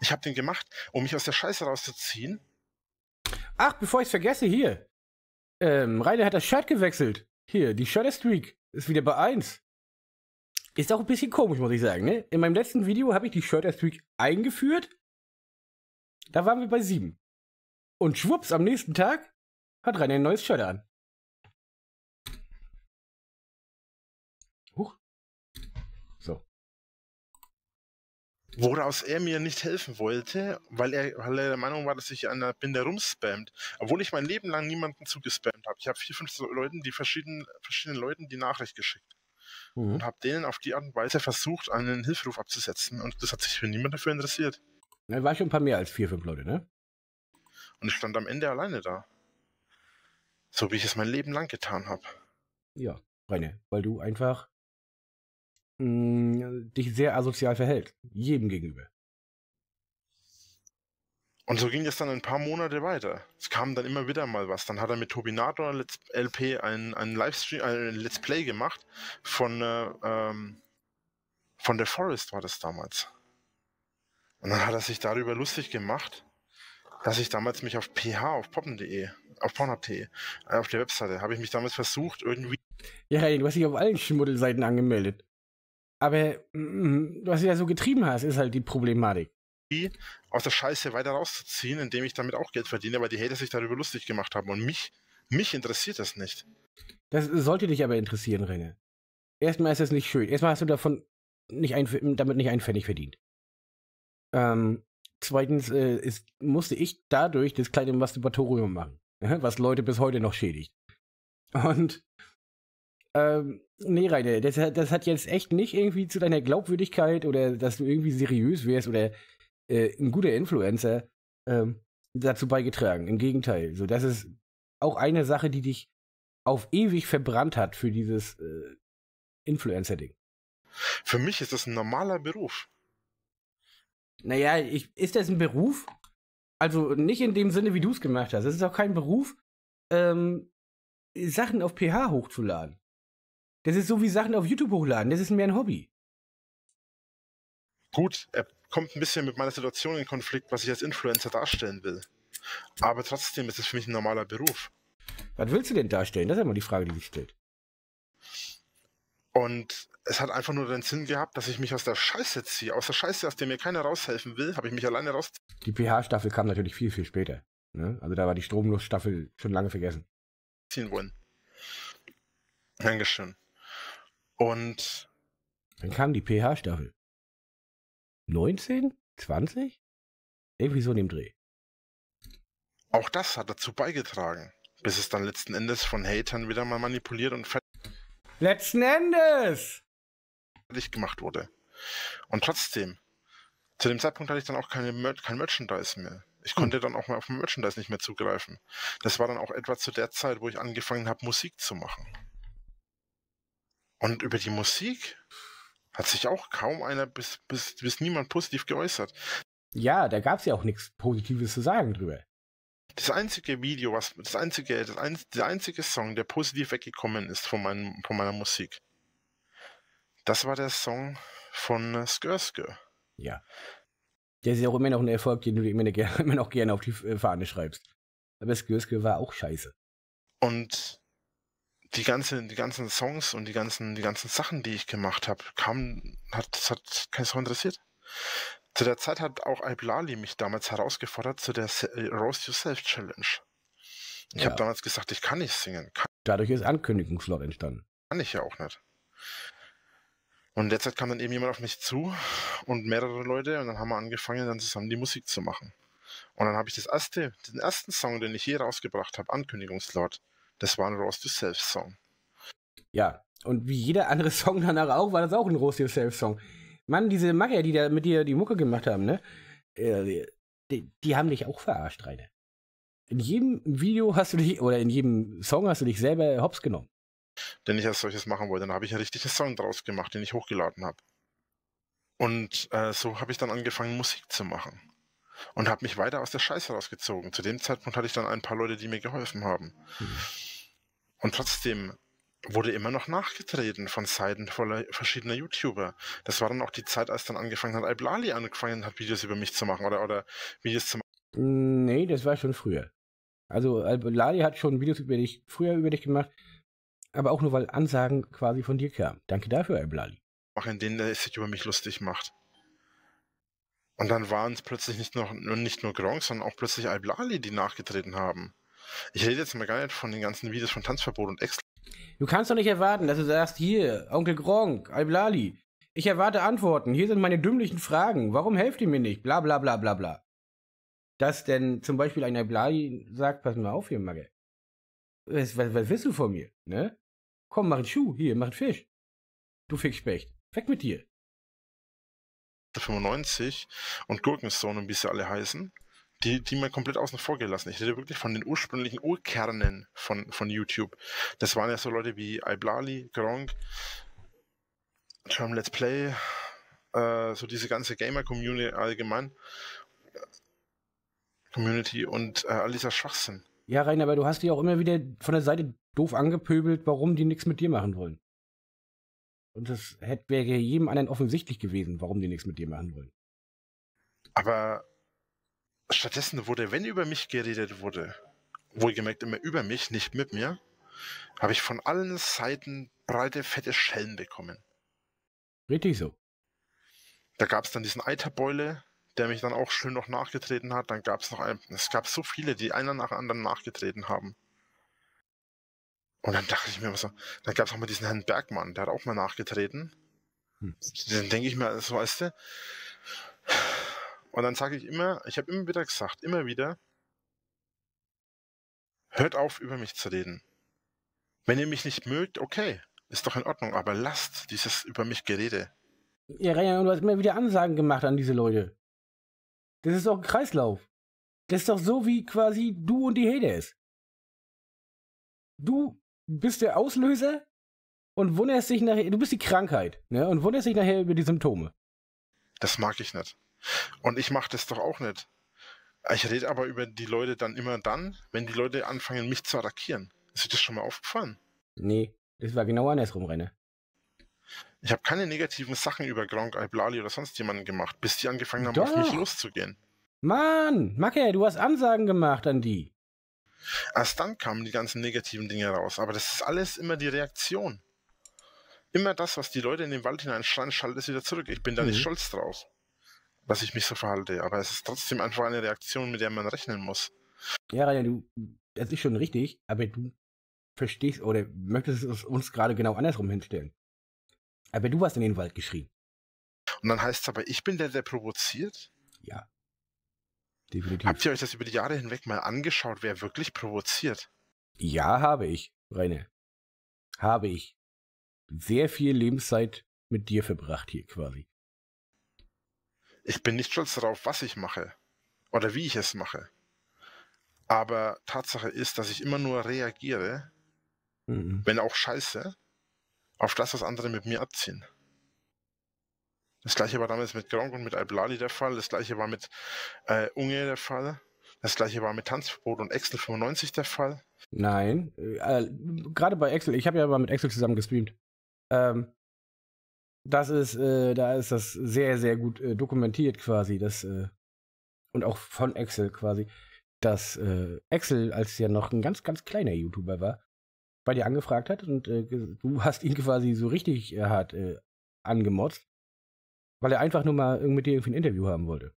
Ich habe den gemacht, um mich aus der Scheiße rauszuziehen. Ach, bevor ich es vergesse, hier. Ähm, Rainer hat das Shirt gewechselt. Hier, die Shutter Streak ist wieder bei 1. Ist auch ein bisschen komisch, muss ich sagen, ne? In meinem letzten Video habe ich die Shutter Streak eingeführt. Da waren wir bei 7. Und schwupps, am nächsten Tag hat Rainer ein neues Shirt an. Huch. So. Woraus er mir nicht helfen wollte, weil er, weil er der Meinung war, dass ich an der Binde rumspammt. Obwohl ich mein Leben lang niemanden zugespammt habe. Ich habe vier, fünf Leuten, die verschiedenen, verschiedenen Leuten die Nachricht geschickt. Mhm. Und habe denen auf die Art und Weise versucht, einen Hilferuf abzusetzen. Und das hat sich für niemand dafür interessiert. Da war schon ein paar mehr als vier, fünf Leute, ne? Und ich stand am Ende alleine da. So wie ich es mein Leben lang getan habe. Ja, Reine, weil du einfach mh, mm, dich sehr asozial verhältst. Jedem gegenüber. Und so ging es dann ein paar Monate weiter. Es kam dann immer wieder mal was. Dann hat er mit Tobinator Let's LP einen, einen Livestream, ein Let's Play gemacht von, äh, ähm, von The Forest war das damals. Und dann hat er sich darüber lustig gemacht, dass ich damals mich auf ph, auf poppen.de, auf pornhub.de, äh, auf der Webseite, habe ich mich damals versucht, irgendwie. Ja, du hast dich auf allen Schmuddelseiten angemeldet. Aber mm, was du ja so getrieben hast, ist halt die Problematik. Aus der Scheiße weiter rauszuziehen, indem ich damit auch Geld verdiene, weil die Hater sich darüber lustig gemacht haben. Und mich, mich interessiert das nicht. Das sollte dich aber interessieren, Renne. Erstmal ist das nicht schön. Erstmal hast du davon nicht ein, damit nicht einen Pfennig verdient. Ähm, Zweitens äh, ist, musste ich dadurch das kleine Masturbatorium machen, was Leute bis heute noch schädigt. Und ähm, nee, Rainer, das, das, hat jetzt echt nicht irgendwie zu deiner Glaubwürdigkeit oder dass du irgendwie seriös wärst oder äh, ein guter Influencer ähm, dazu beigetragen. Im Gegenteil. So, das ist auch eine Sache, die dich auf ewig verbrannt hat für dieses äh, Influencer-Ding. Für mich ist das ein normaler Beruf. Naja, ich, ist das ein Beruf? Also nicht in dem Sinne, wie du es gemacht hast. Es ist auch kein Beruf, ähm, Sachen auf PH hochzuladen. Das ist so wie Sachen auf YouTube hochladen. Das ist mehr ein Hobby. Gut, er kommt ein bisschen mit meiner Situation in Konflikt, was ich als Influencer darstellen will. Aber trotzdem ist es für mich ein normaler Beruf. Was willst du denn darstellen? Das ist immer die Frage, die sich stellt. Und es hat einfach nur den Sinn gehabt, dass ich mich aus der Scheiße ziehe. Aus der Scheiße, aus der mir keiner raushelfen will, habe ich mich alleine raus. Die PH-Staffel kam natürlich viel, viel später. Ne? Also da war die Stromlosstaffel schon lange vergessen. Ziehen wollen. Dankeschön. Und. Dann kam die PH-Staffel. 19? 20? Irgendwie so in dem Dreh. Auch das hat dazu beigetragen, bis es dann letzten Endes von Hatern wieder mal manipuliert und Letzten Endes! fertig gemacht wurde. Und trotzdem, zu dem Zeitpunkt hatte ich dann auch keine Mer kein Merchandise mehr. Ich konnte hm. dann auch mal auf mein Merchandise nicht mehr zugreifen. Das war dann auch etwa zu der Zeit, wo ich angefangen habe, Musik zu machen. Und über die Musik hat sich auch kaum einer bis, bis, bis niemand positiv geäußert. Ja, da gab es ja auch nichts Positives zu sagen drüber. Das einzige Video, was das einzige, das ein, der einzige Song, der positiv weggekommen ist von, meinem, von meiner Musik, das war der Song von äh, Skr. Ja. Der ist ja auch immer noch ein Erfolg, den du immer, immer noch gerne auf die Fahne schreibst. Aber Skr war auch scheiße. Und die, ganze, die ganzen Songs und die ganzen, die ganzen Sachen, die ich gemacht habe, kam, hat, das hat kein Song interessiert. Zu der Zeit hat auch Iblali mich damals herausgefordert zu der äh, Roast Yourself Challenge. Ich ja. habe damals gesagt, ich kann nicht singen. Kann Dadurch ist Ankündigungslot entstanden. Kann ich ja auch nicht. Und derzeit kam dann eben jemand auf mich zu und mehrere Leute und dann haben wir angefangen, dann zusammen die Musik zu machen. Und dann habe ich das erste, den ersten Song, den ich je rausgebracht habe, Ankündigungslot, das war ein Roast Yourself Song. Ja, und wie jeder andere Song danach auch, war das auch ein Roast Yourself Song. Mann, diese Magier, die da mit dir die Mucke gemacht haben, ne? Äh, die, die, haben dich auch verarscht, Rainer. In jedem Video hast du dich, oder in jedem Song hast du dich selber hops genommen. Den ich als solches machen wollte. Dann habe ich einen richtigen Song draus gemacht, den ich hochgeladen habe. Und äh, so habe ich dann angefangen, Musik zu machen. Und habe mich weiter aus der Scheiße rausgezogen. Zu dem Zeitpunkt hatte ich dann ein paar Leute, die mir geholfen haben. Mhm. Und trotzdem wurde immer noch nachgetreten von Seiten voller verschiedener YouTuber. Das war dann auch die Zeit, als dann angefangen hat, Iblali angefangen hat, Videos über mich zu machen oder, oder Videos zu machen. Nee, das war schon früher. Also Iblali hat schon Videos über dich, früher über dich gemacht, aber auch nur, weil Ansagen quasi von dir kamen. Danke dafür, Iblali. In denen er sich über mich lustig macht. Und dann waren es plötzlich nicht nur, nicht nur Gronk, sondern auch plötzlich Iblali, die nachgetreten haben. Ich rede jetzt mal gar nicht von den ganzen Videos von Tanzverbot und Ex Du kannst doch nicht erwarten, dass du sagst, hier, Onkel Gronk, Alblali. Ich erwarte Antworten. Hier sind meine dümmlichen Fragen. Warum helft ihr mir nicht? Bla bla bla bla bla. Dass denn zum Beispiel ein Alblali sagt, pass mal auf hier, Magge. Was, was, was willst du von mir? Ne? Komm, mach einen Schuh. Hier, mach einen Fisch. Du Fickspecht. Weg mit dir. 95 und Gurkenstone wie sie alle heißen die, die mal komplett außen vor gelassen. Ich rede wirklich von den ursprünglichen Urkernen von, von YouTube. Das waren ja so Leute wie Iblali, Gronk, German Let's Play, äh, so diese ganze Gamer-Community allgemein. Community und äh, all dieser Schwachsinn. Ja, Rainer, aber du hast die auch immer wieder von der Seite doof angepöbelt, warum die nichts mit dir machen wollen. Und das hätte wäre jedem anderen offensichtlich gewesen, warum die nichts mit dir machen wollen. Aber Stattdessen wurde, wenn über mich geredet wurde, wohlgemerkt immer über mich, nicht mit mir, habe ich von allen Seiten breite, fette Schellen bekommen. Richtig so. Da gab es dann diesen Eiterbeule, der mich dann auch schön noch nachgetreten hat. Dann gab es noch einen, es gab so viele, die einer nach anderen nachgetreten haben. Und dann dachte ich mir so, dann gab es auch mal diesen Herrn Bergmann, der hat auch mal nachgetreten. Hm. Dann denke ich mir, so weißt du, und dann sage ich immer, ich habe immer wieder gesagt, immer wieder, hört auf, über mich zu reden. Wenn ihr mich nicht mögt, okay, ist doch in Ordnung, aber lasst dieses über mich Gerede. Ja, Rainer, du hast immer wieder Ansagen gemacht an diese Leute. Das ist auch ein Kreislauf. Das ist doch so wie quasi du und die Hades. Du bist der Auslöser und wunderst dich nachher, du bist die Krankheit, ne? Und wunderst dich nachher über die Symptome. Das mag ich nicht. Und ich mache das doch auch nicht. Ich rede aber über die Leute dann immer dann, wenn die Leute anfangen, mich zu attackieren. Ist dir das schon mal aufgefallen? Nee, das war genau andersrum, Renne. Ich habe keine negativen Sachen über Gronk, Iblali oder sonst jemanden gemacht, bis die angefangen haben, Doch. auf mich loszugehen. Mann, Macke, du hast Ansagen gemacht an die. Erst dann kamen die ganzen negativen Dinge raus. Aber das ist alles immer die Reaktion. Immer das, was die Leute in den Wald hineinschreien, schaltet es wieder zurück. Ich bin da nicht Mhm. stolz drauf, dass ich mich so verhalte. Aber es ist trotzdem einfach eine Reaktion, mit der man rechnen muss. Ja, Rainer, du, das ist schon richtig, aber du verstehst oder möchtest es uns gerade genau andersrum hinstellen. Aber du hast in den Wald geschrien. Und dann heißt es aber, ich bin der, der provoziert. Ja. Definitiv. Habt ihr euch das über die Jahre hinweg mal angeschaut, wer wirklich provoziert? Ja, habe ich, Rainer. Habe ich. Sehr viel Lebenszeit mit dir verbracht hier quasi. Ich bin nicht stolz darauf, was ich mache oder wie ich es mache. Aber Tatsache ist, dass ich immer nur reagiere, Mhm. wenn auch scheiße, auf das, was andere mit mir abziehen. Das gleiche war damals mit Gronk und mit Alblali der Fall, das gleiche war mit äh, Unge der Fall, das gleiche war mit Tanzverbot und Excel 95 der Fall. Nein, äh, äh, gerade bei Excel, ich habe ja mal mit Excel zusammen gestreamt. Ähm, das ist, äh, da ist das sehr, sehr gut äh, dokumentiert quasi, das, äh, und auch von Excel quasi, dass äh, Excel, als er noch ein ganz, ganz kleiner YouTuber war, bei dir angefragt hat und äh, du hast ihn quasi so richtig äh, hart äh, angemotzt, weil er einfach nur mal mit dir irgendwie ein Interview haben wollte.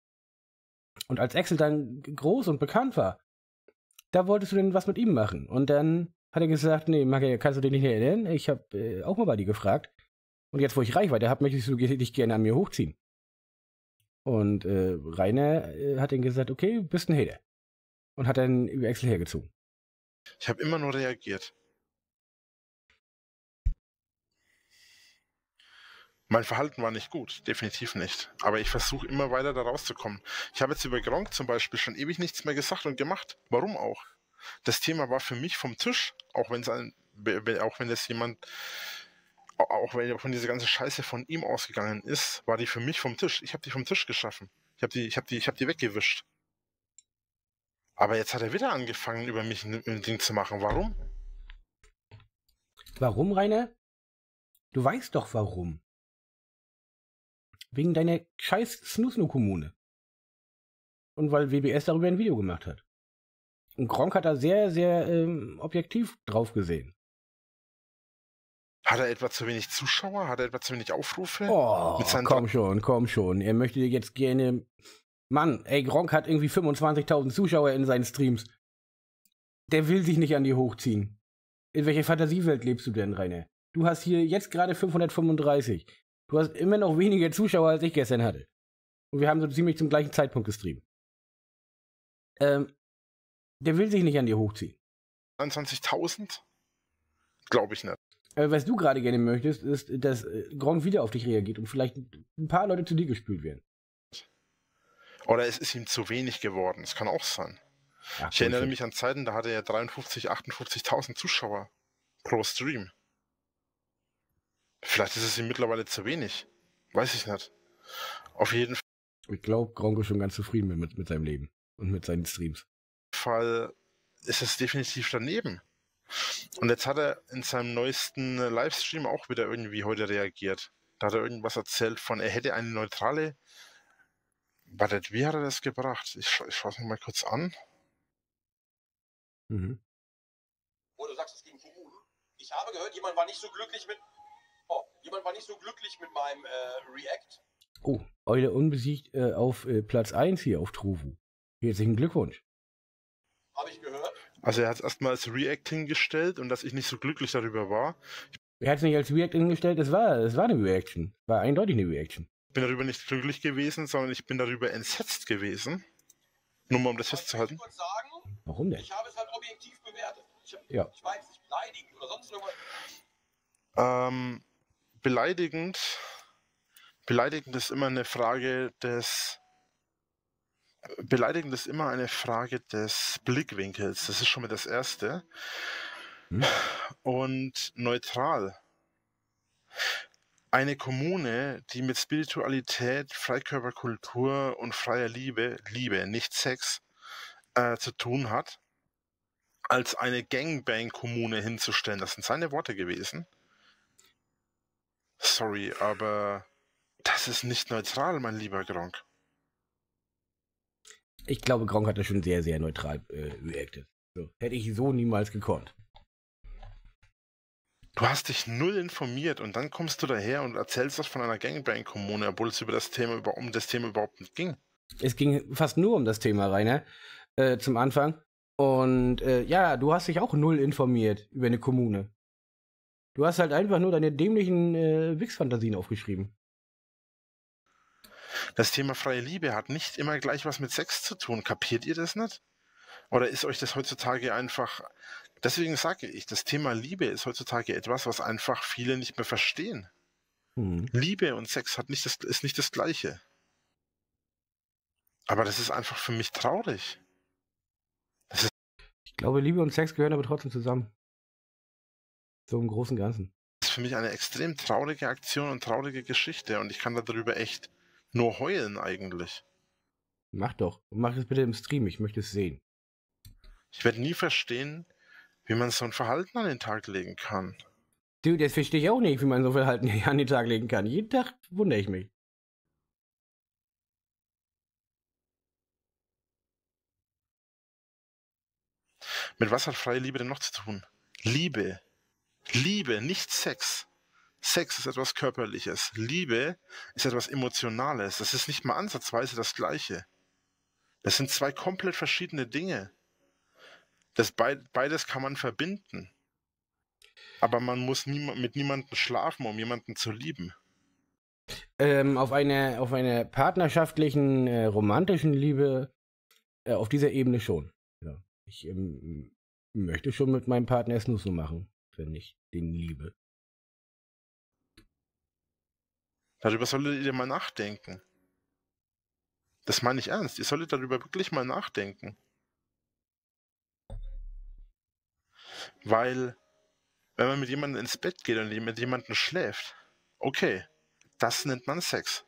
Und als Excel dann groß und bekannt war, da wolltest du denn was mit ihm machen. Und dann hat er gesagt, nee, Magge, kannst du dich nicht erinnern? Ich habe äh, auch mal bei dir gefragt. Und jetzt, wo ich Reichweite habe, möchtest du dich gerne an mir hochziehen. Und äh, Rainer äh, hat dann gesagt, okay, bist ein Hater. Und hat dann über Excel hergezogen. Ich habe immer nur reagiert. Mein Verhalten war nicht gut, definitiv nicht. Aber ich versuche immer weiter da rauszukommen. Ich habe jetzt über Gronk zum Beispiel schon ewig nichts mehr gesagt und gemacht. Warum auch? Das Thema war für mich vom Tisch, auch wenn es ein, auch wenn es jemand, auch wenn, auch wenn diese ganze Scheiße von ihm ausgegangen ist, war die für mich vom Tisch. Ich habe die vom Tisch geschaffen. Ich habe die, ich habe die, ich habe die weggewischt. Aber jetzt hat er wieder angefangen, über mich ein, ein Ding zu machen. Warum? Warum, Rainer? Du weißt doch warum. Wegen deiner scheiß Snusnu-Kommune. Und weil WBS darüber ein Video gemacht hat. Und Gronk hat da sehr, sehr ähm, objektiv drauf gesehen. Hat er etwa zu wenig Zuschauer? Hat er etwa zu wenig Aufrufe? Oh, komm schon, komm schon. Er möchte jetzt gerne. Mann, ey, Gronk hat irgendwie 25.000 Zuschauer in seinen Streams. Der will sich nicht an dir hochziehen. In welcher Fantasiewelt lebst du denn, Rainer? Du hast hier jetzt gerade 535. Du hast immer noch weniger Zuschauer, als ich gestern hatte. Und wir haben so ziemlich zum gleichen Zeitpunkt gestreamt. Ähm, der will sich nicht an dir hochziehen. 21.000? Glaube ich nicht. Aber was du gerade gerne möchtest, ist, dass äh, Gronk wieder auf dich reagiert und vielleicht ein paar Leute zu dir gespült werden. Oder es ist ihm zu wenig geworden. Das kann auch sein. Ach, Ich erinnere mich an Zeiten, da hatte er 53, 58.000 Zuschauer pro Stream. Vielleicht ist es ihm mittlerweile zu wenig. Weiß ich nicht. Auf jeden Ich glaube, Gronk ist schon ganz zufrieden mit, mit, mit seinem Leben und mit seinen Streams. Fall ist es definitiv daneben. Und jetzt hat er in seinem neuesten Livestream auch wieder irgendwie heute reagiert. Da hat er irgendwas erzählt von, er hätte eine neutrale. Wartet, wie hat er das gebracht? Ich, scha ich schaue es mir mal kurz an. Mhm. Oh, du sagst, es ging Kommunen. Ich habe gehört, jemand war nicht so glücklich mit. Oh, jemand war nicht so glücklich mit meinem äh, React. Oh, Eule unbesiegt äh, auf äh, Platz 1 hier auf Truvu. Herzlichen Glückwunsch. Habe ich gehört. Also er hat es erstmal als Reacting gestellt und dass ich nicht so glücklich darüber war. Er hat es nicht als React hingestellt, es war, es war eine Reaction. War eindeutig eine Reaction. Ich bin darüber nicht glücklich gewesen, sondern ich bin darüber entsetzt gewesen. Nur mal um das festzuhalten. sagen? Warum denn? Ich habe es halt objektiv bewertet. Ich, hab, Ja. ich war jetzt nicht beleidigend oder sonst irgendwas. Ähm, beleidigend. Beleidigend ist immer eine Frage des, beleidigend ist immer eine Frage des Blickwinkels. Das ist schon mal das Erste. Hm. Und neutral. Eine Kommune, die mit Spiritualität, Freikörperkultur und freier Liebe, Liebe, nicht Sex, äh, zu tun hat, als eine Gangbang-Kommune hinzustellen. Das sind seine Worte gewesen. Sorry, aber das ist nicht neutral, mein lieber Gronk. Ich glaube, Gronk hat das schon sehr, sehr neutral äh, reacted. So. Hätte ich so niemals gekonnt. Du hast dich null informiert und dann kommst du daher und erzählst was von einer Gangbang-Kommune, obwohl es über das Thema über, um das Thema überhaupt nicht ging. Es ging fast nur um das Thema, Rainer, äh, zum Anfang. Und äh, ja, du hast dich auch null informiert über eine Kommune. Du hast halt einfach nur deine dämlichen äh, Wix-Fantasien aufgeschrieben. Das Thema freie Liebe hat nicht immer gleich was mit Sex zu tun. Kapiert ihr das nicht? Oder ist euch das heutzutage einfach. Deswegen sage ich, das Thema Liebe ist heutzutage etwas, was einfach viele nicht mehr verstehen. Hm. Liebe und Sex hat nicht das, ist nicht das Gleiche. Aber das ist einfach für mich traurig. Ich glaube, Liebe und Sex gehören aber trotzdem zusammen. So im Großen und Ganzen. Das ist für mich eine extrem traurige Aktion und traurige Geschichte und ich kann darüber echt nur heulen eigentlich. Mach doch. Mach es bitte im Stream, ich möchte es sehen. Ich werde nie verstehen, wie man so ein Verhalten an den Tag legen kann. Du, das verstehe ich auch nicht, wie man so Verhalten an den Tag legen kann. Jeden Tag wundere ich mich. Mit was hat freie Liebe denn noch zu tun? Liebe. Liebe, nicht Sex. Sex ist etwas Körperliches. Liebe ist etwas Emotionales. Das ist nicht mal ansatzweise das Gleiche. Das sind zwei komplett verschiedene Dinge. Das beid, beides kann man verbinden. Aber man muss nie, mit niemandem schlafen, um jemanden zu lieben. Ähm, auf einer auf eine partnerschaftlichen, äh, romantischen Liebe, äh, auf dieser Ebene schon. Ja. Ich ähm, möchte schon mit meinem Partner es nur so machen, wenn ich den liebe. Darüber solltet ihr mal nachdenken. Das meine ich ernst. Ihr solltet darüber wirklich mal nachdenken. Weil, wenn man mit jemandem ins Bett geht und mit jemandem schläft, okay, das nennt man Sex.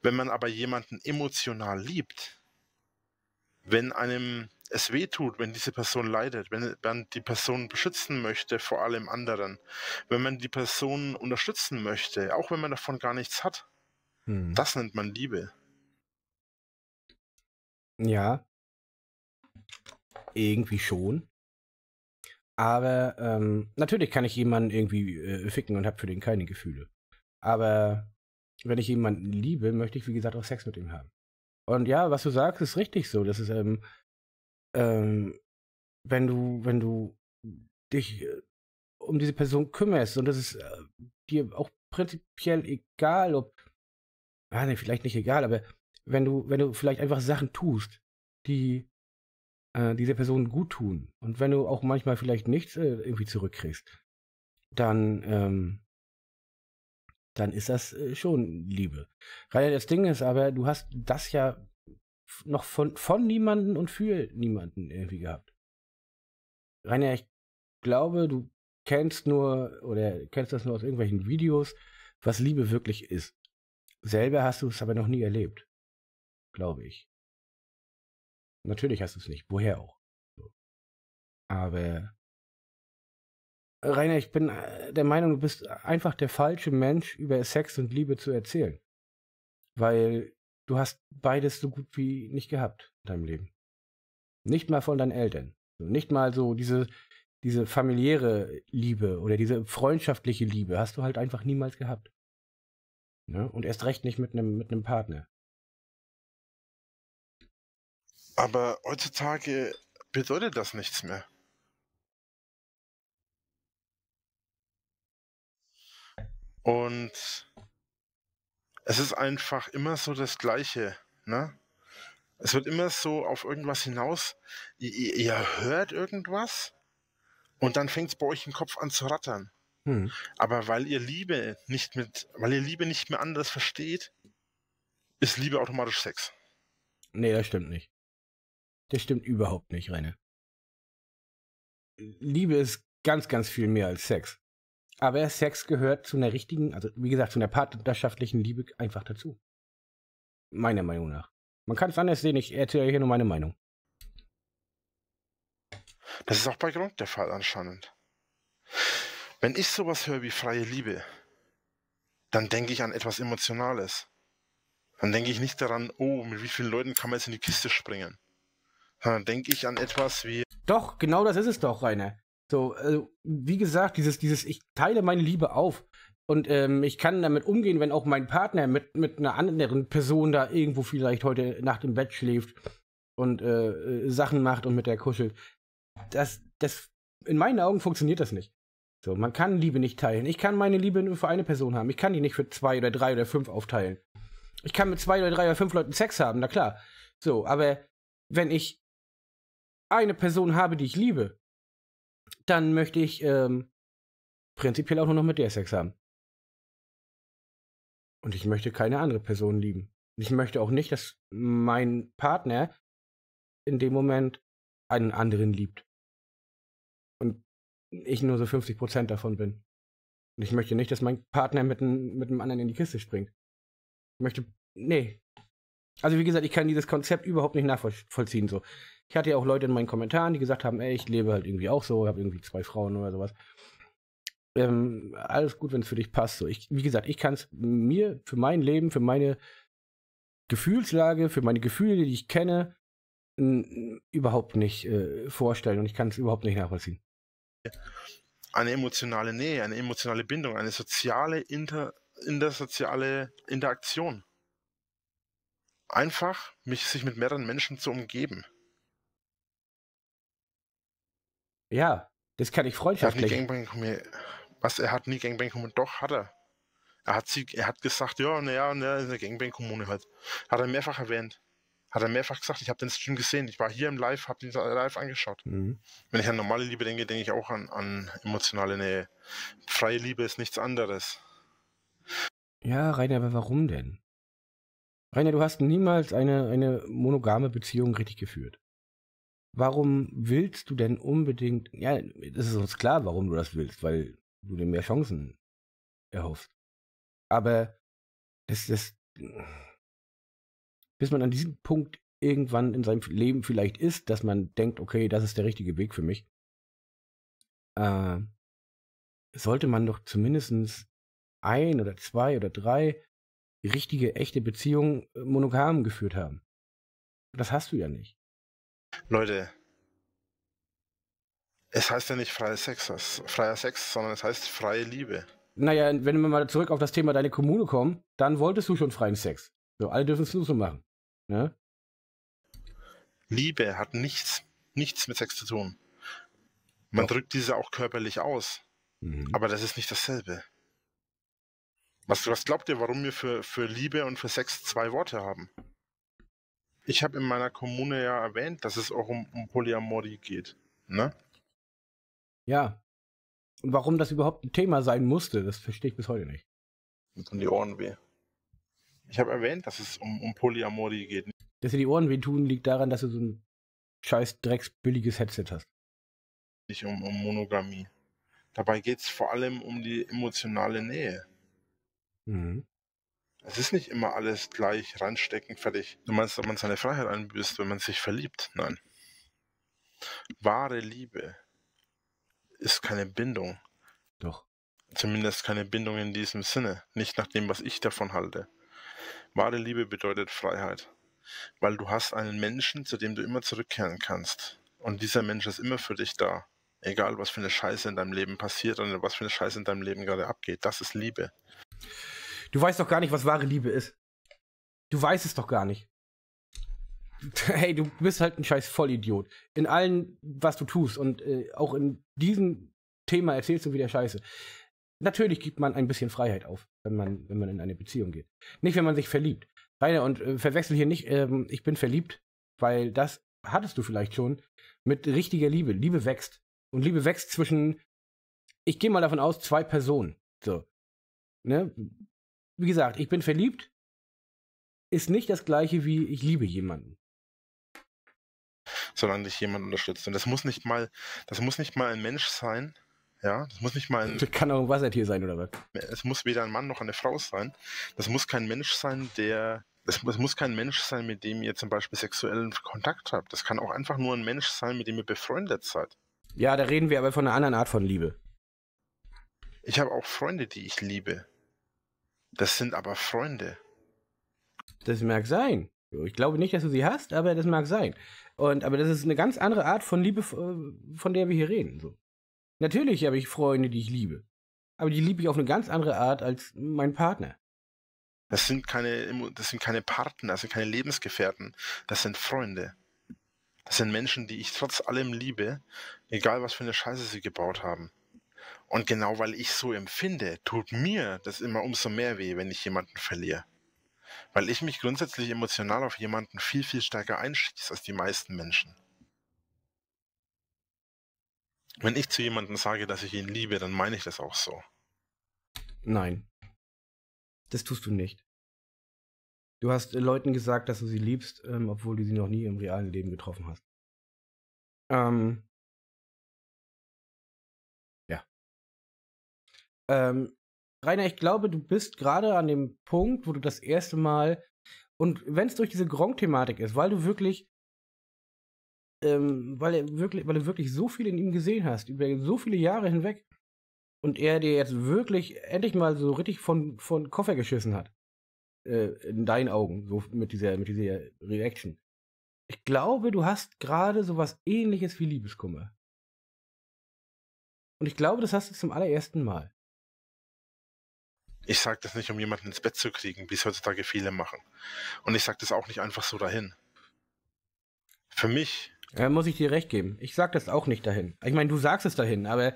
Wenn man aber jemanden emotional liebt, wenn einem es weh tut, wenn diese Person leidet, wenn man die Person beschützen möchte vor allem anderen, wenn man die Person unterstützen möchte, auch wenn man davon gar nichts hat, Hm. das nennt man Liebe. Ja. Irgendwie schon. Aber ähm, natürlich kann ich jemanden irgendwie äh, ficken und habe für den keine Gefühle. Aber wenn ich jemanden liebe, möchte ich, wie gesagt, auch Sex mit ihm haben. Und ja, was du sagst, ist richtig so. Das ist, ähm, ähm, wenn du, wenn du dich äh, um diese Person kümmerst und das ist äh, dir auch prinzipiell egal, ob, ah, nee, vielleicht nicht egal, aber wenn du, wenn du vielleicht einfach Sachen tust, die äh, dieser Person gut tun und wenn du auch manchmal vielleicht nichts äh, irgendwie zurückkriegst, dann, ähm, dann ist das äh, schon Liebe. Rainer, das Ding ist aber, du hast das ja noch von, von niemanden und für niemanden irgendwie gehabt. Rainer, ich glaube, du kennst nur oder kennst das nur aus irgendwelchen Videos, was Liebe wirklich ist. Selber hast du es aber noch nie erlebt. Glaube ich. Natürlich hast du es nicht. Woher auch? Aber Rainer, ich bin äh, der Meinung, du bist einfach der falsche Mensch, über Sex und Liebe zu erzählen. Weil du hast beides so gut wie nicht gehabt in deinem Leben. Nicht mal von deinen Eltern. Nicht mal so diese, diese familiäre Liebe oder diese freundschaftliche Liebe hast du halt einfach niemals gehabt. Ne? Und erst recht nicht mit einem mit einem Partner. Aber heutzutage bedeutet das nichts mehr. Und es ist einfach immer so das Gleiche, ne? Es wird immer so auf irgendwas hinaus. Ihr, ihr- hört irgendwas und dann fängt es bei euch im Kopf an zu rattern. Hm. Aber weil ihr Liebe nicht mit, weil ihr Liebe nicht mehr anders versteht, ist Liebe automatisch Sex. Nee, das stimmt nicht. Das stimmt überhaupt nicht, Rainer. Liebe ist ganz, ganz viel mehr als Sex. Aber Sex gehört zu einer richtigen, also wie gesagt, zu einer partnerschaftlichen Liebe einfach dazu. Meiner Meinung nach. Man kann es anders sehen, ich erzähle hier nur meine Meinung. Das ist auch bei Grund der Fall anscheinend. Wenn ich sowas höre wie freie Liebe, dann denke ich an etwas Emotionales. Dann denke ich nicht daran, oh, mit wie vielen Leuten kann man jetzt in die Kiste springen. Sondern denke ich an etwas wie. Doch, genau das ist es doch, Rainer. So, also, wie gesagt, dieses, dieses, ich teile meine Liebe auf. Und ähm, ich kann damit umgehen, wenn auch mein Partner mit, mit einer anderen Person da irgendwo vielleicht heute Nacht im Bett schläft und äh, äh Sachen macht und mit der kuschelt. Das, das, in meinen Augen funktioniert das nicht. So, man kann Liebe nicht teilen. Ich kann meine Liebe nur für eine Person haben. Ich kann die nicht für zwei oder drei oder fünf aufteilen. Ich kann mit zwei oder drei oder fünf Leuten Sex haben, na klar. So, aber wenn ich eine Person habe, die ich liebe, dann möchte ich ähm, prinzipiell auch nur noch mit der Sex haben. Und ich möchte keine andere Person lieben. Ich möchte auch nicht, dass mein Partner in dem Moment einen anderen liebt. Und ich nur so 50% davon bin. Und ich möchte nicht, dass mein Partner mit, ein, mit einem anderen in die Kiste springt. Ich möchte. Nee. Also wie gesagt, ich kann dieses Konzept überhaupt nicht nachvollziehen. So. Ich hatte ja auch Leute in meinen Kommentaren, die gesagt haben, ey, ich lebe halt irgendwie auch so, habe irgendwie zwei Frauen oder sowas. Ähm, alles gut, wenn es für dich passt. So. Ich, wie gesagt, ich kann es mir für mein Leben, für meine Gefühlslage, für meine Gefühle, die ich kenne, überhaupt nicht äh, vorstellen und ich kann es überhaupt nicht nachvollziehen. Eine emotionale Nähe, eine emotionale Bindung, eine soziale, inter, intersoziale Interaktion. Einfach, mich, sich mit mehreren Menschen zu umgeben. Ja, das kann ich freundschaftlich. Er hat nie Gangbang was, er hat nie Gangbang Doch, hat er. Er hat, sie, er hat gesagt, ja, naja, ne, eine Gangbang-Kommune halt. Hat er mehrfach erwähnt. Hat er mehrfach gesagt, ich habe den Stream gesehen. Ich war hier im Live, habe den live angeschaut. Mhm. Wenn ich an normale Liebe denke, denke ich auch an, an emotionale Nähe. Freie Liebe ist nichts anderes. Ja, Rainer, aber warum denn? Rainer, du hast niemals eine, eine monogame Beziehung richtig geführt. Warum willst du denn unbedingt, ja, es ist uns klar, warum du das willst, weil du dir mehr Chancen erhoffst. Aber das, das, bis man an diesem Punkt irgendwann in seinem Leben vielleicht ist, dass man denkt, okay, das ist der richtige Weg für mich, äh, sollte man doch zumindest ein oder zwei oder drei richtige, echte Beziehungen monogam geführt haben. Das hast du ja nicht. Leute, es heißt ja nicht freier Sex, freier Sex, sondern es heißt freie Liebe. Naja, wenn wir mal zurück auf das Thema deine Kommune kommen, dann wolltest du schon freien Sex. So, alle dürfen es nur so machen. Ne? Liebe hat nichts, nichts mit Sex zu tun. Man Doch. drückt diese auch körperlich aus. Mhm. Aber das ist nicht dasselbe. Was, was glaubt ihr, warum wir für, für Liebe und für Sex zwei Worte haben? Ich habe in meiner Kommune ja erwähnt, dass es auch um, um Polyamorie geht. Ne? Ja. Und warum das überhaupt ein Thema sein musste, das verstehe ich bis heute nicht. Mir tun die Ohren weh. Ich habe erwähnt, dass es um, um Polyamorie geht. Dass dir die Ohren weh tun, liegt daran, dass du so ein scheiß drecksbilliges Headset hast. Nicht um, um Monogamie. Dabei geht es vor allem um die emotionale Nähe. Mhm. Es ist nicht immer alles gleich reinstecken, fertig. Du meinst, dass man seine Freiheit einbüßt, wenn man sich verliebt? Nein. Wahre Liebe ist keine Bindung. Doch. Zumindest keine Bindung in diesem Sinne. Nicht nach dem, was ich davon halte. Wahre Liebe bedeutet Freiheit. Weil du hast einen Menschen, zu dem du immer zurückkehren kannst. Und dieser Mensch ist immer für dich da. Egal, was für eine Scheiße in deinem Leben passiert oder was für eine Scheiße in deinem Leben gerade abgeht. Das ist Liebe. Du weißt doch gar nicht, was wahre Liebe ist. Du weißt es doch gar nicht. Hey, du bist halt ein scheiß Vollidiot. In allem, was du tust und äh, auch in diesem Thema erzählst du wieder Scheiße. Natürlich gibt man ein bisschen Freiheit auf, wenn man, wenn man in eine Beziehung geht. Nicht, wenn man sich verliebt. Rainer, und äh, verwechsel hier nicht, ähm, ich bin verliebt, weil das hattest du vielleicht schon mit richtiger Liebe. Liebe wächst. Und Liebe wächst zwischen, ich gehe mal davon aus, zwei Personen. So. Ne? Wie gesagt, ich bin verliebt, ist nicht das gleiche wie ich liebe jemanden. solange dich jemand unterstützt. Und das muss nicht mal, das muss nicht mal ein Mensch sein, ja, das muss nicht mal ein, Das kann auch ein Wassertier sein oder was? es muss weder ein Mann noch eine Frau sein. Das muss kein Mensch sein, der, das, das muss kein Mensch sein, mit dem ihr zum Beispiel sexuellen Kontakt habt. Das kann auch einfach nur ein Mensch sein, mit dem ihr befreundet seid. Ja, da reden wir aber von einer anderen Art von Liebe. Ich habe auch Freunde, die ich liebe. Das sind aber Freunde. Das mag sein. Ich glaube nicht, dass du sie hast, aber das mag sein. Und, aber das ist eine ganz andere Art von Liebe, äh, von der wir hier reden. So. Natürlich habe ich Freunde, die ich liebe. Aber die liebe ich auf eine ganz andere Art als mein Partner. Das sind keine, das sind keine Partner, das sind keine Lebensgefährten. Das sind Freunde. Das sind Menschen, die ich trotz allem liebe, egal was für eine Scheiße sie gebaut haben. Und genau weil ich so empfinde, tut mir das immer umso mehr weh, wenn ich jemanden verliere. Weil ich mich grundsätzlich emotional auf jemanden viel, viel stärker einschieße als die meisten Menschen. Wenn ich zu jemandem sage, dass ich ihn liebe, dann meine ich das auch so. Nein. Das tust du nicht. Du hast äh, Leuten gesagt, dass du sie liebst, ähm, obwohl du sie noch nie im realen Leben getroffen hast. Ähm. Ähm, Rainer, ich glaube, du bist gerade an dem Punkt, wo du das erste Mal, und wenn es durch diese Gronk-Thematik ist, weil du wirklich, ähm, weil er wirklich, weil du wirklich so viel in ihm gesehen hast, über so viele Jahre hinweg, und er dir jetzt wirklich endlich mal so richtig von, von Koffer geschissen hat. Äh, in deinen Augen, so mit dieser, mit dieser Reaction. Ich glaube, du hast gerade sowas ähnliches wie Liebeskummer. Und ich glaube, das hast du zum allerersten Mal. Ich sage das nicht, um jemanden ins Bett zu kriegen, wie es heutzutage viele machen. Und ich sage das auch nicht einfach so dahin. Für mich, Ja, muss ich dir recht geben. Ich sag das auch nicht dahin. Ich meine, du sagst es dahin, aber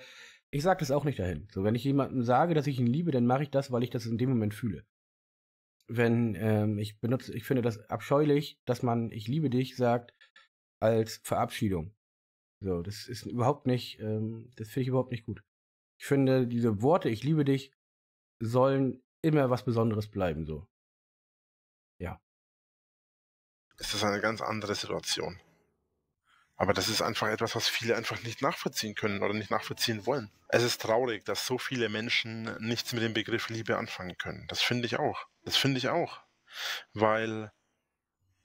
ich sag das auch nicht dahin. So, wenn ich jemandem sage, dass ich ihn liebe, dann mache ich das, weil ich das in dem Moment fühle. Wenn ähm, ich benutze, ich finde das abscheulich, dass man ich liebe dich sagt als Verabschiedung. So, das ist überhaupt nicht, ähm, das finde ich überhaupt nicht gut. Ich finde, diese Worte, ich liebe dich, sollen immer was Besonderes bleiben, so. ist das eine ganz andere Situation. Aber das ist einfach etwas, was viele einfach nicht nachvollziehen können oder nicht nachvollziehen wollen. Es ist traurig, dass so viele Menschen nichts mit dem Begriff Liebe anfangen können. Das finde ich auch. Das finde ich auch. Weil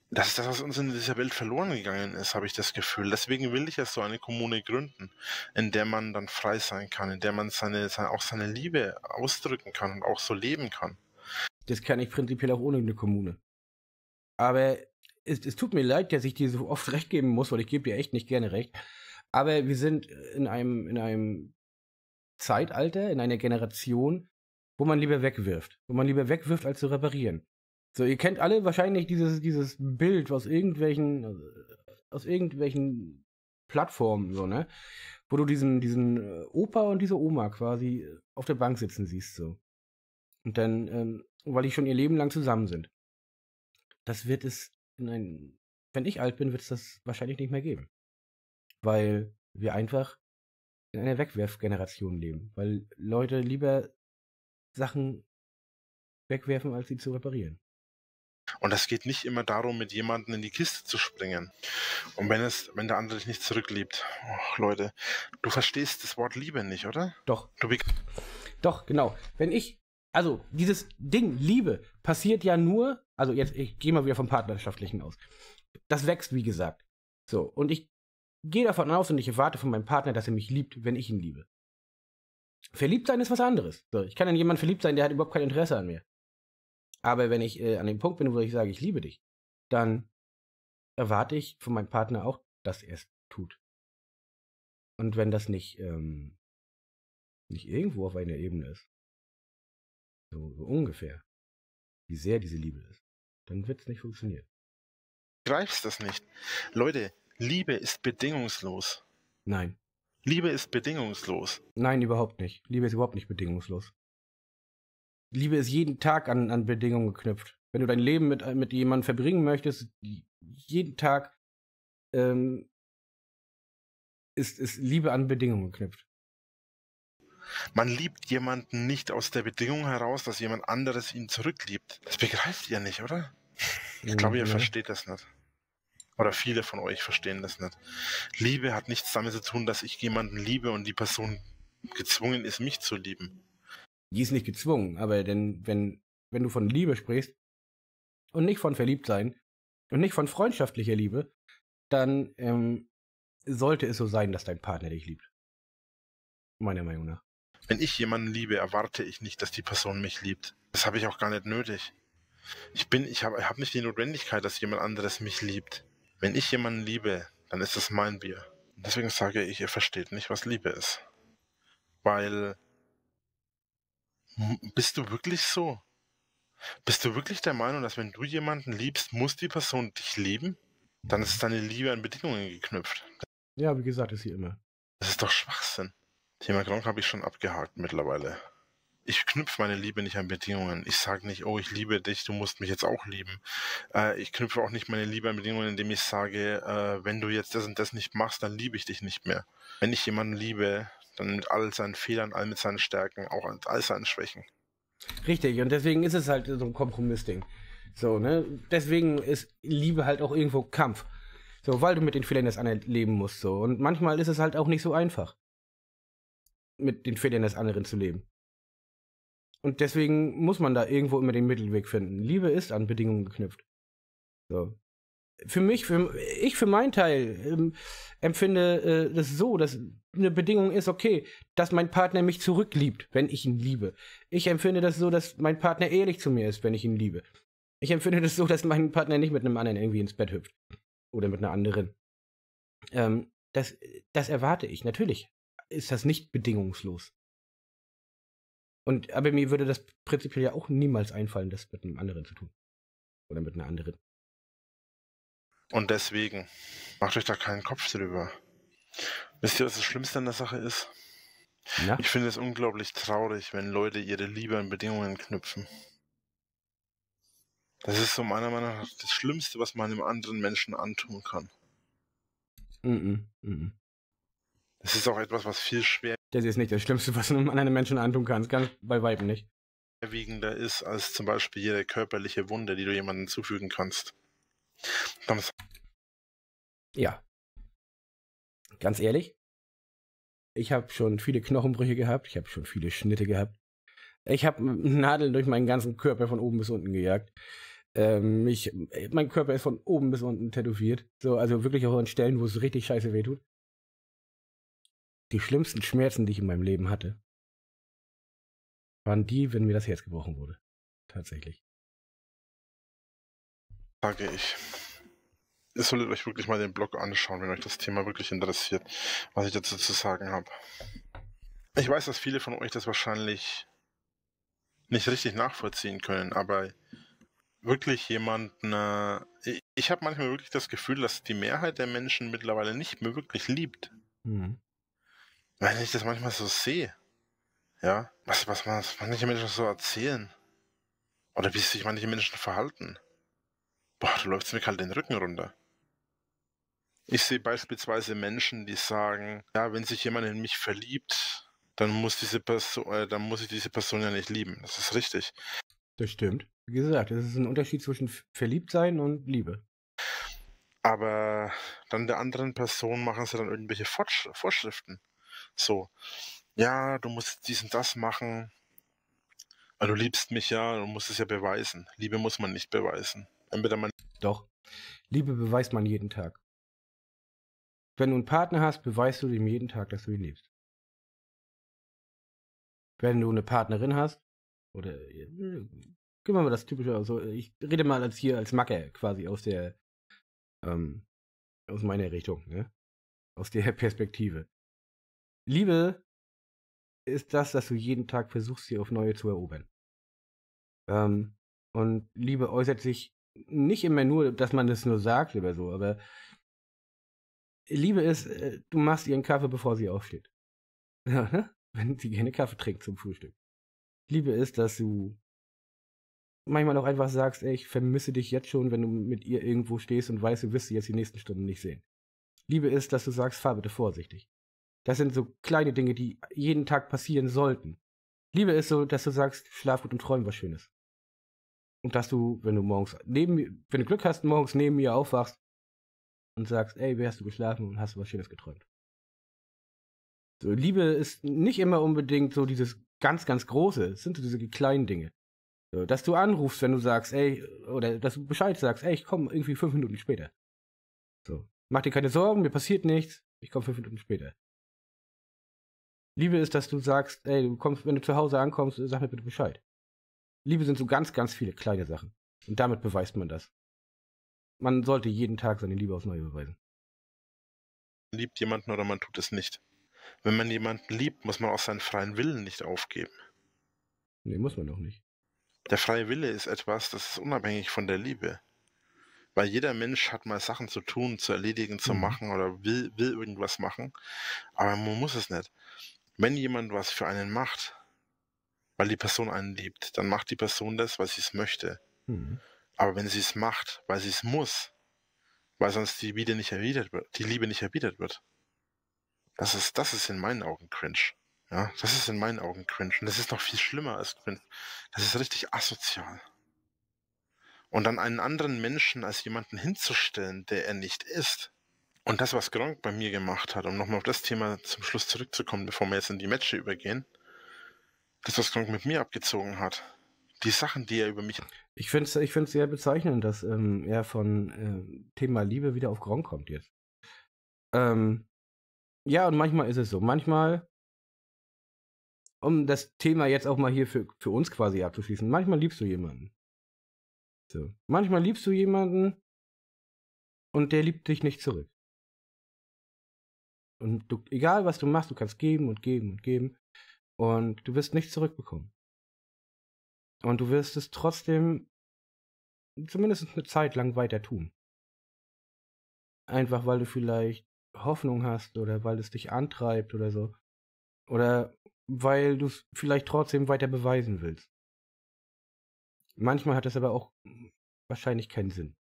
das ist das, was uns in dieser Welt verloren gegangen ist, habe ich das Gefühl. Deswegen will ich ja so eine Kommune gründen, in der man dann frei sein kann, in der man seine, seine, auch seine Liebe ausdrücken kann und auch so leben kann. Das kann ich prinzipiell auch ohne eine Kommune. Aber es, es tut mir leid, dass ich dir so oft recht geben muss, weil ich gebe dir echt nicht gerne recht. Aber wir sind in einem, in einem Zeitalter, in einer Generation, wo man lieber wegwirft. Wo man lieber wegwirft, als zu reparieren. So, ihr kennt alle wahrscheinlich dieses, dieses Bild aus irgendwelchen, aus irgendwelchen Plattformen, so, ne? Wo du diesen, diesen äh, Opa und diese Oma quasi äh, auf der Bank sitzen siehst, so. Und dann, ähm, weil die schon ihr Leben lang zusammen sind. Das wird es in ein, wenn ich alt bin, wird es das wahrscheinlich nicht mehr geben. Weil wir einfach in einer Wegwerfgeneration leben. Weil Leute lieber Sachen wegwerfen, als sie zu reparieren. Und es geht nicht immer darum, mit jemandem in die Kiste zu springen. Und wenn es, wenn der andere dich nicht zurückliebt, oh, Leute, du verstehst das Wort Liebe nicht, oder? Doch, doch, genau. Wenn ich, also dieses Ding, Liebe, passiert ja nur, also jetzt, ich gehe mal wieder vom Partnerschaftlichen aus. Das wächst, wie gesagt. So, und ich gehe davon aus und ich erwarte von meinem Partner, dass er mich liebt, wenn ich ihn liebe. Verliebt sein ist was anderes. So, ich kann in jemanden verliebt sein, der hat überhaupt kein Interesse an mir. Aber wenn ich äh, an dem Punkt bin, wo ich sage, ich liebe dich, dann erwarte ich von meinem Partner auch, dass er es tut. Und wenn das nicht, ähm, nicht irgendwo auf einer Ebene ist, so, so ungefähr, wie sehr diese Liebe ist, dann wird es nicht funktionieren. begreifst das nicht. Leute, Liebe ist bedingungslos. Nein. Liebe ist bedingungslos. Nein, überhaupt nicht. Liebe ist überhaupt nicht bedingungslos. Liebe ist jeden Tag an, an Bedingungen geknüpft. Wenn du dein Leben mit, mit jemandem verbringen möchtest, jeden Tag ähm, ist, ist Liebe an Bedingungen geknüpft. Man liebt jemanden nicht aus der Bedingung heraus, dass jemand anderes ihn zurückliebt. Das begreift ihr nicht, oder? Ich glaube, ihr Mhm, versteht das nicht. Oder viele von euch verstehen das nicht. Liebe hat nichts damit zu tun, dass ich jemanden liebe und die Person gezwungen ist, mich zu lieben. Die ist nicht gezwungen, aber denn, wenn, wenn du von Liebe sprichst und nicht von Verliebtsein und nicht von freundschaftlicher Liebe, dann ähm, sollte es so sein, dass dein Partner dich liebt. Meiner Meinung nach. Wenn ich jemanden liebe, erwarte ich nicht, dass die Person mich liebt. Das habe ich auch gar nicht nötig. Ich bin, ich habe hab nicht die Notwendigkeit, dass jemand anderes mich liebt. Wenn ich jemanden liebe, dann ist es mein Bier. Deswegen sage ich, ihr versteht nicht, was Liebe ist. Weil Bist du wirklich so? Bist du wirklich der Meinung, dass wenn du jemanden liebst, muss die Person dich lieben? Dann ist deine Liebe an Bedingungen geknüpft. Ja, wie gesagt, ist sie immer. Das ist doch Schwachsinn. Thema Gronk habe ich schon abgehakt mittlerweile. Ich knüpfe meine Liebe nicht an Bedingungen. Ich sage nicht, oh, ich liebe dich, du musst mich jetzt auch lieben. Äh, ich knüpfe auch nicht meine Liebe an Bedingungen, indem ich sage, äh, wenn du jetzt das und das nicht machst, dann liebe ich dich nicht mehr. Wenn ich jemanden liebe, dann mit all seinen Fehlern, all mit seinen Stärken, auch mit all seinen Schwächen. Richtig, und deswegen ist es halt so ein Kompromissding. So, ne? Deswegen ist Liebe halt auch irgendwo Kampf. So, weil du mit den Fehlern des anderen leben musst, so. Und manchmal ist es halt auch nicht so einfach, mit den Fehlern des anderen zu leben. Und deswegen muss man da irgendwo immer den Mittelweg finden. Liebe ist an Bedingungen geknüpft. So. Für mich, für, ich für meinen Teil ähm, empfinde äh, das so, dass eine Bedingung ist, okay, dass mein Partner mich zurückliebt, wenn ich ihn liebe. Ich empfinde das so, dass mein Partner ehrlich zu mir ist, wenn ich ihn liebe. Ich empfinde das so, dass mein Partner nicht mit einem anderen irgendwie ins Bett hüpft. Oder mit einer anderen. Ähm, das, das erwarte ich. Natürlich ist das nicht bedingungslos. Und, aber mir würde das prinzipiell ja auch niemals einfallen, das mit einem anderen zu tun. Oder mit einer anderen. Und deswegen, macht euch da keinen Kopf drüber. Wisst ihr, was das Schlimmste an der Sache ist? Na? Ich finde es unglaublich traurig, wenn Leute ihre Liebe an Bedingungen knüpfen. Das ist so meiner Meinung nach das Schlimmste, was man einem anderen Menschen antun kann. Mhm. Mhm. Das ist auch etwas, was viel Das ist nicht das Schlimmste, was du einem Menschen antun kannst. Ganz bei Weitem nicht. schwerwiegender ist als zum Beispiel jede körperliche Wunde, die du jemandem zufügen kannst. Dann Ja. Ganz ehrlich, ich habe schon viele Knochenbrüche gehabt, ich habe schon viele Schnitte gehabt. Ich habe Nadeln durch meinen ganzen Körper von oben bis unten gejagt. Ähm, ich, mein Körper ist von oben bis unten tätowiert. So, also wirklich auch an Stellen, wo es richtig scheiße wehtut. Die schlimmsten Schmerzen, die ich in meinem Leben hatte, waren die, wenn mir das Herz gebrochen wurde. Tatsächlich. Sage ich, ihr solltet euch wirklich mal den Blog anschauen, wenn euch das Thema wirklich interessiert, was ich dazu zu sagen habe. Ich weiß, dass viele von euch das wahrscheinlich nicht richtig nachvollziehen können, aber wirklich jemanden, äh, ich, habe manchmal wirklich das Gefühl, dass die Mehrheit der Menschen mittlerweile nicht mehr wirklich liebt. Mhm. Wenn ich das manchmal so sehe, ja, was, was, was manche Menschen so erzählen oder wie sich manche Menschen verhalten. Boah, du läufst mir kalt den Rücken runter. Ich sehe beispielsweise Menschen, die sagen, ja, wenn sich jemand in mich verliebt, dann muss diese Person, äh, dann muss ich diese Person ja nicht lieben. Das ist richtig. Das stimmt. Wie gesagt, es ist ein Unterschied zwischen Verliebtsein und Liebe. Aber dann der anderen Person machen sie dann irgendwelche Vorsch Vorschriften. So, ja, du musst dies und das machen. Aber du liebst mich ja, du musst es ja beweisen. Liebe muss man nicht beweisen. Entweder man Doch. Liebe beweist man jeden Tag. Wenn du einen Partner hast, beweist du ihm jeden Tag, dass du ihn liebst. Wenn du eine Partnerin hast, oder äh, gehen wir mal das typische, also ich rede mal als hier als Macke quasi aus der, ähm, aus meiner Richtung, ne? Aus der Perspektive. Liebe ist das, dass du jeden Tag versuchst, sie auf neue zu erobern. Ähm, und Liebe äußert sich nicht immer nur, dass man das nur sagt oder so, aber Liebe ist, äh, du machst ihren Kaffee, bevor sie aufsteht. Ja, ne? Wenn sie gerne Kaffee trinkt zum Frühstück. Liebe ist, dass du manchmal auch einfach sagst, ey, ich vermisse dich jetzt schon, wenn du mit ihr irgendwo stehst und weißt, du wirst sie jetzt die nächsten Stunden nicht sehen. Liebe ist, dass du sagst, fahr bitte vorsichtig. Das sind so kleine Dinge, die jeden Tag passieren sollten. Liebe ist so, dass du sagst, schlaf gut und träum was Schönes. Und dass du, wenn du morgens neben wenn du Glück hast, morgens neben mir aufwachst und sagst, ey, wie hast du geschlafen und hast du was Schönes geträumt. So, Liebe ist nicht immer unbedingt so dieses ganz, ganz Große. Es sind so diese kleinen Dinge. So, dass du anrufst, wenn du sagst, ey, oder dass du Bescheid sagst, ey, ich komme irgendwie fünf Minuten später. So, mach dir keine Sorgen, mir passiert nichts, ich komme fünf Minuten später. Liebe ist, dass du sagst, ey, du kommst, wenn du zu Hause ankommst, sag mir bitte Bescheid. Liebe sind so ganz, ganz viele kleine Sachen. Und damit beweist man das. Man sollte jeden Tag seine Liebe aufs Neue beweisen. Man liebt jemanden oder man tut es nicht. Wenn man jemanden liebt, muss man auch seinen freien Willen nicht aufgeben. Nee, muss man doch nicht. Der freie Wille ist etwas, das ist unabhängig von der Liebe. Weil jeder Mensch hat mal Sachen zu tun, zu erledigen, zu Mhm. machen oder will, will irgendwas machen. Aber man muss es nicht. Wenn jemand was für einen macht, weil die Person einen liebt, dann macht die Person das, weil sie es möchte. Mhm. Aber wenn sie es macht, weil sie es muss, weil sonst die Liebe nicht erwidert wird, die Liebe nicht erwidert wird, das ist, das ist in meinen Augen cringe. Ja, das ist in meinen Augen cringe. Und das ist noch viel schlimmer als cringe. Das ist richtig asozial. Und dann einen anderen Menschen als jemanden hinzustellen, der er nicht ist. Und das, was Gronk bei mir gemacht hat, um nochmal auf das Thema zum Schluss zurückzukommen, bevor wir jetzt in die Matches übergehen, das, was Gronk mit mir abgezogen hat, die Sachen, die er über mich Ich finde es ich find's sehr bezeichnend, dass ähm, er von ähm, Thema Liebe wieder auf Gronk kommt jetzt. Ähm, ja, und manchmal ist es so. Manchmal, um das Thema jetzt auch mal hier für, für uns quasi abzuschließen, manchmal liebst du jemanden. So. Manchmal liebst du jemanden und der liebt dich nicht zurück. Und du, egal was du machst, du kannst geben und geben und geben und du wirst nichts zurückbekommen. Und du wirst es trotzdem zumindest eine Zeit lang weiter tun. Einfach weil du vielleicht Hoffnung hast oder weil es dich antreibt oder so. Oder weil du es vielleicht trotzdem weiter beweisen willst. Manchmal hat das aber auch wahrscheinlich keinen Sinn.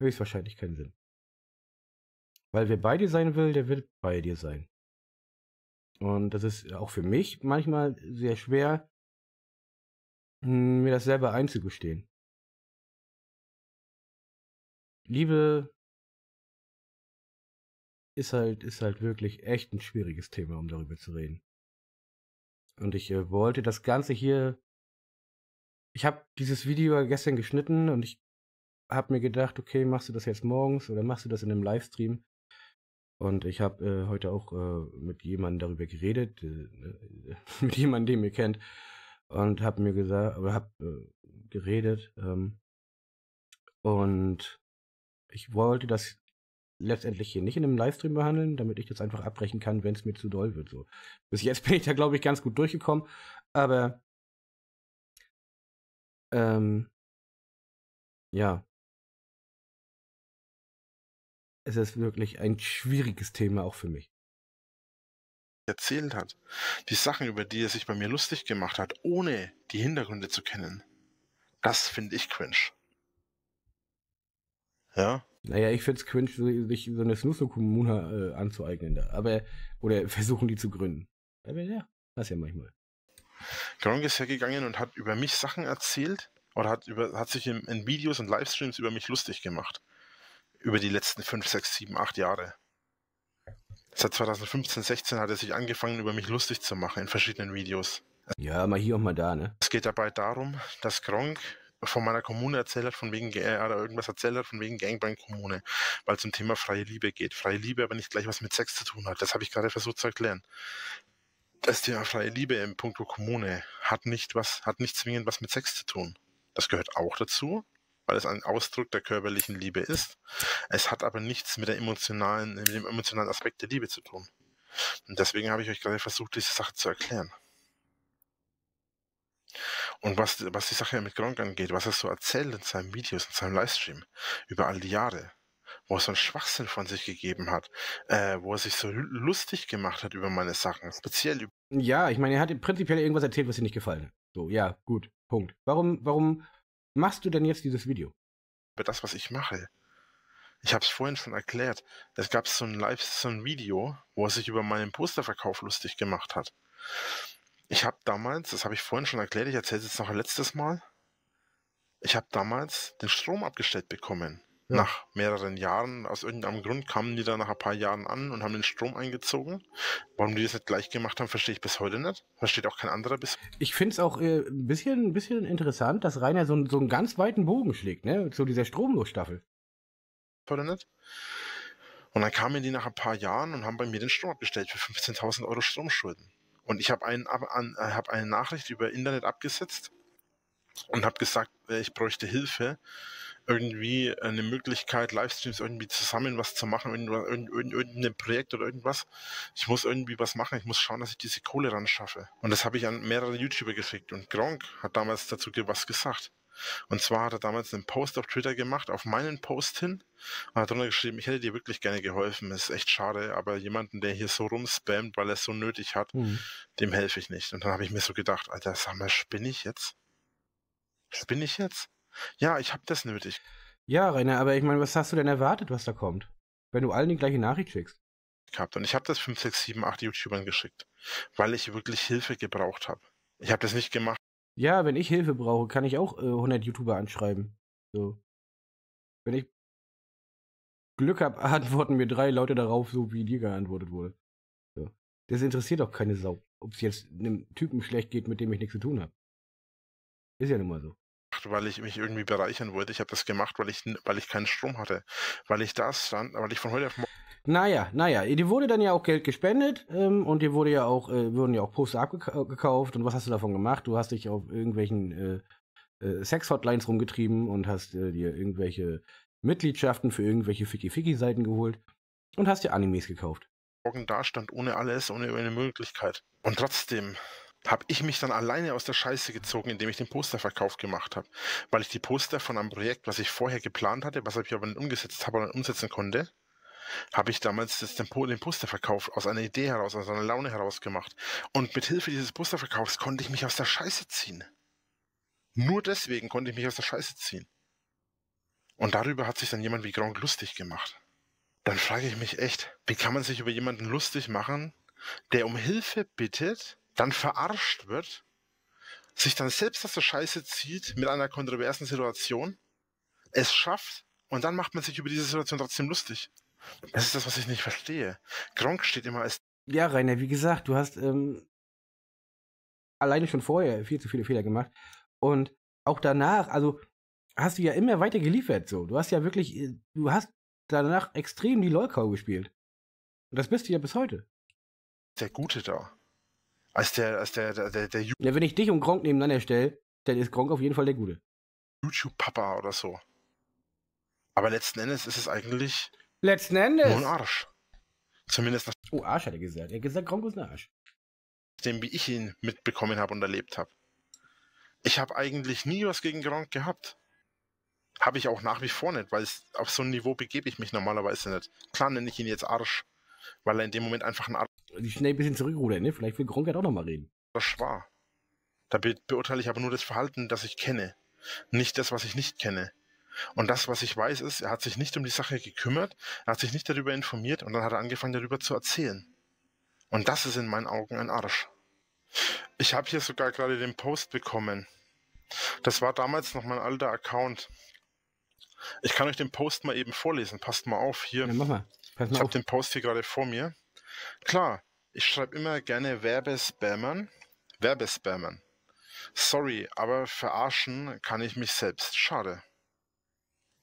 Höchstwahrscheinlich keinen Sinn. Weil wer bei dir sein will, der wird bei dir sein. Und das ist auch für mich manchmal sehr schwer, mir das selber einzugestehen. Liebe ist halt, ist halt wirklich echt ein schwieriges Thema, um darüber zu reden. Und ich äh, wollte das Ganze hier. Ich habe dieses Video gestern geschnitten und ich habe mir gedacht, okay, machst du das jetzt morgens oder machst du das in einem Livestream? Und ich habe äh, heute auch äh, mit jemandem darüber geredet, äh, mit jemandem, den ihr kennt, und habe mir gesagt, oder habe äh, geredet. Ähm, und ich wollte das letztendlich hier nicht in einem Livestream behandeln, damit ich das einfach abbrechen kann, wenn es mir zu doll wird. So. Bis jetzt bin ich da, glaube ich, ganz gut durchgekommen. Aber ähm, ja. Es ist wirklich ein schwieriges Thema auch für mich. erzählt hat, die Sachen, über die er sich bei mir lustig gemacht hat, ohne die Hintergründe zu kennen, das finde ich cringe. Ja, Naja, ich finde es cringe, sich so eine Snusno-Kommune äh, anzueignen da. Aber, oder versuchen die zu gründen. Aber ja, das ja manchmal. Gronk ist hergegangen und hat über mich Sachen erzählt oder hat, über, hat sich in, in Videos und Livestreams über mich lustig gemacht. Über die letzten 5, 6, 7, 8 Jahre. Seit 2015, 16 hat er sich angefangen, über mich lustig zu machen in verschiedenen Videos. Ja, mal hier und mal da, ne? Es geht dabei darum, dass Gronk von meiner Kommune erzählt hat, von wegen, äh, oder irgendwas erzählt hat, von wegen Gangbang-Kommune, weil es um Thema freie Liebe geht. Freie Liebe aber nicht gleich was mit Sex zu tun hat. Das habe ich gerade versucht zu erklären. Das Thema freie Liebe im Punkto Kommune hat nicht was, hat nicht zwingend was mit Sex zu tun. Das gehört auch dazu, weil es ein Ausdruck der körperlichen Liebe ist. Es hat aber nichts mit der emotionalen, mit dem emotionalen Aspekt der Liebe zu tun. Und deswegen habe ich euch gerade versucht, diese Sache zu erklären. Und was, was die Sache mit Gronk angeht, was er so erzählt in seinen Videos, in seinem Livestream, über all die Jahre, wo er so einen Schwachsinn von sich gegeben hat, äh, wo er sich so lu- lustig gemacht hat über meine Sachen, speziell über Ja, ich meine, er hat prinzipiell irgendwas erzählt, was dir nicht gefallen hat. So, ja, gut, Punkt. Warum, warum machst du denn jetzt dieses Video? das, was ich mache. Ich habe es vorhin schon erklärt. Es gab so ein Live, so ein Video, wo er sich über meinen Posterverkauf lustig gemacht hat. Ich habe damals, das habe ich vorhin schon erklärt, ich erzähle es jetzt noch ein letztes Mal. Ich habe damals den Strom abgestellt bekommen, Ja. Nach mehreren Jahren, aus irgendeinem Grund, kamen die dann nach ein paar Jahren an und haben den Strom eingezogen. Warum die das nicht gleich gemacht haben, verstehe ich bis heute nicht. Versteht auch kein anderer bis Ich finde es auch äh, ein, bisschen, ein bisschen interessant, dass Rainer so, einen- so einen ganz weiten Bogen schlägt, ne? Zu dieser Stromlosstaffel. heute nicht. Und dann kamen die nach ein paar Jahren und haben bei mir den Strom abgestellt für 15.000 Euro Stromschulden. Und ich habe ein, ab- an- äh, hab eine Nachricht über Internet abgesetzt und habe gesagt, äh, ich bräuchte Hilfe, irgendwie eine Möglichkeit, Livestreams irgendwie zusammen was zu machen, irgendwas- irgend- irgend- irgendein Projekt oder irgendwas. Ich muss irgendwie was machen, ich muss schauen, dass ich diese Kohle ran schaffe. Und das habe ich an mehrere YouTuber geschickt. Und Gronk hat damals dazu was gesagt. Und zwar hat er damals einen Post auf Twitter gemacht, auf meinen Post hin, und hat drunter geschrieben, ich hätte dir wirklich gerne geholfen, es ist echt schade, aber jemanden, der hier so rumspammt, weil er es so nötig hat, Mhm. dem helfe ich nicht. Und dann habe ich mir so gedacht, Alter, sag mal, spinne ich jetzt? Spinne ich jetzt? Ja, ich habe das nötig Ja, Rainer, aber ich meine, was hast du denn erwartet, was da kommt? Wenn du allen die gleiche Nachricht schickst. gehabt. Und ich habe das 5, 6, 7, 8 YouTubern geschickt, weil ich wirklich Hilfe gebraucht habe. Ich habe das nicht gemacht, Ja, wenn ich Hilfe brauche, kann ich auch äh, 100 YouTuber anschreiben. So. Wenn ich Glück habe, antworten mir drei Leute darauf, so wie dir geantwortet wurde. So. Das interessiert auch keine Sau, ob es jetzt einem Typen schlecht geht, mit dem ich nichts zu tun habe. Ist ja nun mal so. Weil ich mich irgendwie bereichern wollte. Ich habe das gemacht, weil ich, weil ich keinen Strom hatte. Weil ich da stand, weil ich von heute auf morgen Naja, naja, dir wurde dann ja auch Geld gespendet ähm, und dir wurde ja auch, äh, wurden ja auch Poster abgekauft und was hast du davon gemacht? Du hast dich auf irgendwelchen äh, äh, Sex-Hotlines rumgetrieben und hast äh, dir irgendwelche Mitgliedschaften für irgendwelche Ficky-Ficky-Seiten geholt und hast dir Animes gekauft. da stand, ohne alles, ohne eine Möglichkeit. Und trotzdem habe ich mich dann alleine aus der Scheiße gezogen, indem ich den Posterverkauf gemacht habe. Weil ich die Poster von einem Projekt, was ich vorher geplant hatte, was ich aber nicht umgesetzt habe oder umsetzen konnte, habe ich damals den, den Posterverkauf aus einer Idee heraus, aus einer Laune heraus gemacht. Und mit Hilfe dieses Posterverkaufs konnte ich mich aus der Scheiße ziehen. Nur deswegen konnte ich mich aus der Scheiße ziehen. Und darüber hat sich dann jemand wie Gronk lustig gemacht. Dann frage ich mich echt, wie kann man sich über jemanden lustig machen, der um Hilfe bittet, dann verarscht wird, sich dann selbst aus der Scheiße zieht mit einer kontroversen Situation, es schafft und dann macht man sich über diese Situation trotzdem lustig. Das ist das, was ich nicht verstehe. Gronk steht immer als Ja, Rainer, wie gesagt, du hast ähm, alleine schon vorher viel zu viele Fehler gemacht und auch danach, also hast du ja immer weiter geliefert so. Du hast ja wirklich, äh, du hast danach extrem die Lolcow gespielt. Und das bist du ja bis heute. der Gute da. Als der, als der, der, der, der Ja, wenn ich dich und Gronk nebeneinander stelle, dann ist Gronk auf jeden Fall der Gute. YouTube-Papa oder so. Aber letzten Endes ist es eigentlich Letzten nur ein Endes. Arsch. Zumindest Oh, Arsch hat er gesagt. Er hat gesagt, Gronk ist ein Arsch. nachdem, wie ich ihn mitbekommen habe und erlebt habe. Ich habe eigentlich nie was gegen Gronk gehabt. Habe ich auch nach wie vor nicht, weil es auf so ein Niveau begebe ich mich normalerweise nicht. Klar nenne ich ihn jetzt Arsch, weil er in dem Moment einfach ein Die schnell ein bisschen zurückrudern, ne? Vielleicht will Gronk halt auch nochmal reden. Arsch war. Da be beurteile ich aber nur das Verhalten, das ich kenne, nicht das, was ich nicht kenne. Und das, was ich weiß, ist, er hat sich nicht um die Sache gekümmert, er hat sich nicht darüber informiert und dann hat er angefangen, darüber zu erzählen. Und das ist in meinen Augen ein Arsch. Ich habe hier sogar gerade den Post bekommen. Das war damals noch mein alter Account. Ich kann euch den Post mal eben vorlesen. Passt mal auf. Hier. Ja, mach mal. Pass Ich mal habe auf. den Post hier gerade vor mir. Klar, ich schreibe immer gerne Werbespammern. Werbespammern. Sorry, aber verarschen kann ich mich selbst. Schade.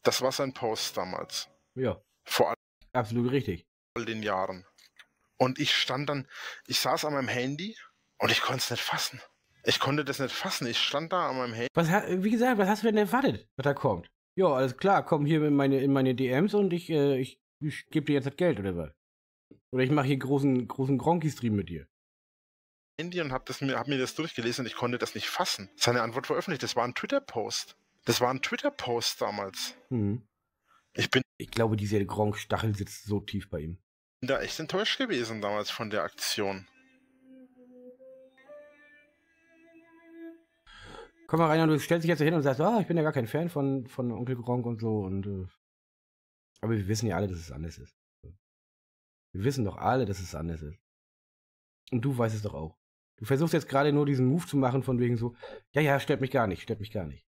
Das war sein Post damals. Ja, Vor absolut richtig. all den Jahren. Und ich stand dann, ich saß an meinem Handy und ich konnte es nicht fassen. Ich konnte das nicht fassen. Ich stand da an meinem Handy. Was, wie gesagt, was hast du denn erwartet, was da kommt? Ja, alles klar, komm hier in meine, in meine DMs und ich, äh, ich, ich gebe dir jetzt das Geld, oder was? Oder ich mache hier großen, großen Gronki-Stream mit dir. Handy und habe hab mir das durchgelesen und ich konnte das nicht fassen. Seine Antwort war öffentlich. Das war ein Twitter-Post. Das war ein Twitter-Post damals. Hm. Ich bin Ich glaube, dieser Gronk-Stachel sitzt so tief bei ihm. da echt enttäuscht gewesen damals von der Aktion. Komm mal rein und du stellst dich jetzt hin und sagst, ah, ich bin ja gar kein Fan von, von Onkel Gronk und so und äh, aber wir wissen ja alle, dass es anders ist. Wir wissen doch alle, dass es anders ist. Und du weißt es doch auch. Du versuchst jetzt gerade nur diesen Move zu machen von wegen so, ja, ja, stört mich gar nicht, stört mich gar nicht.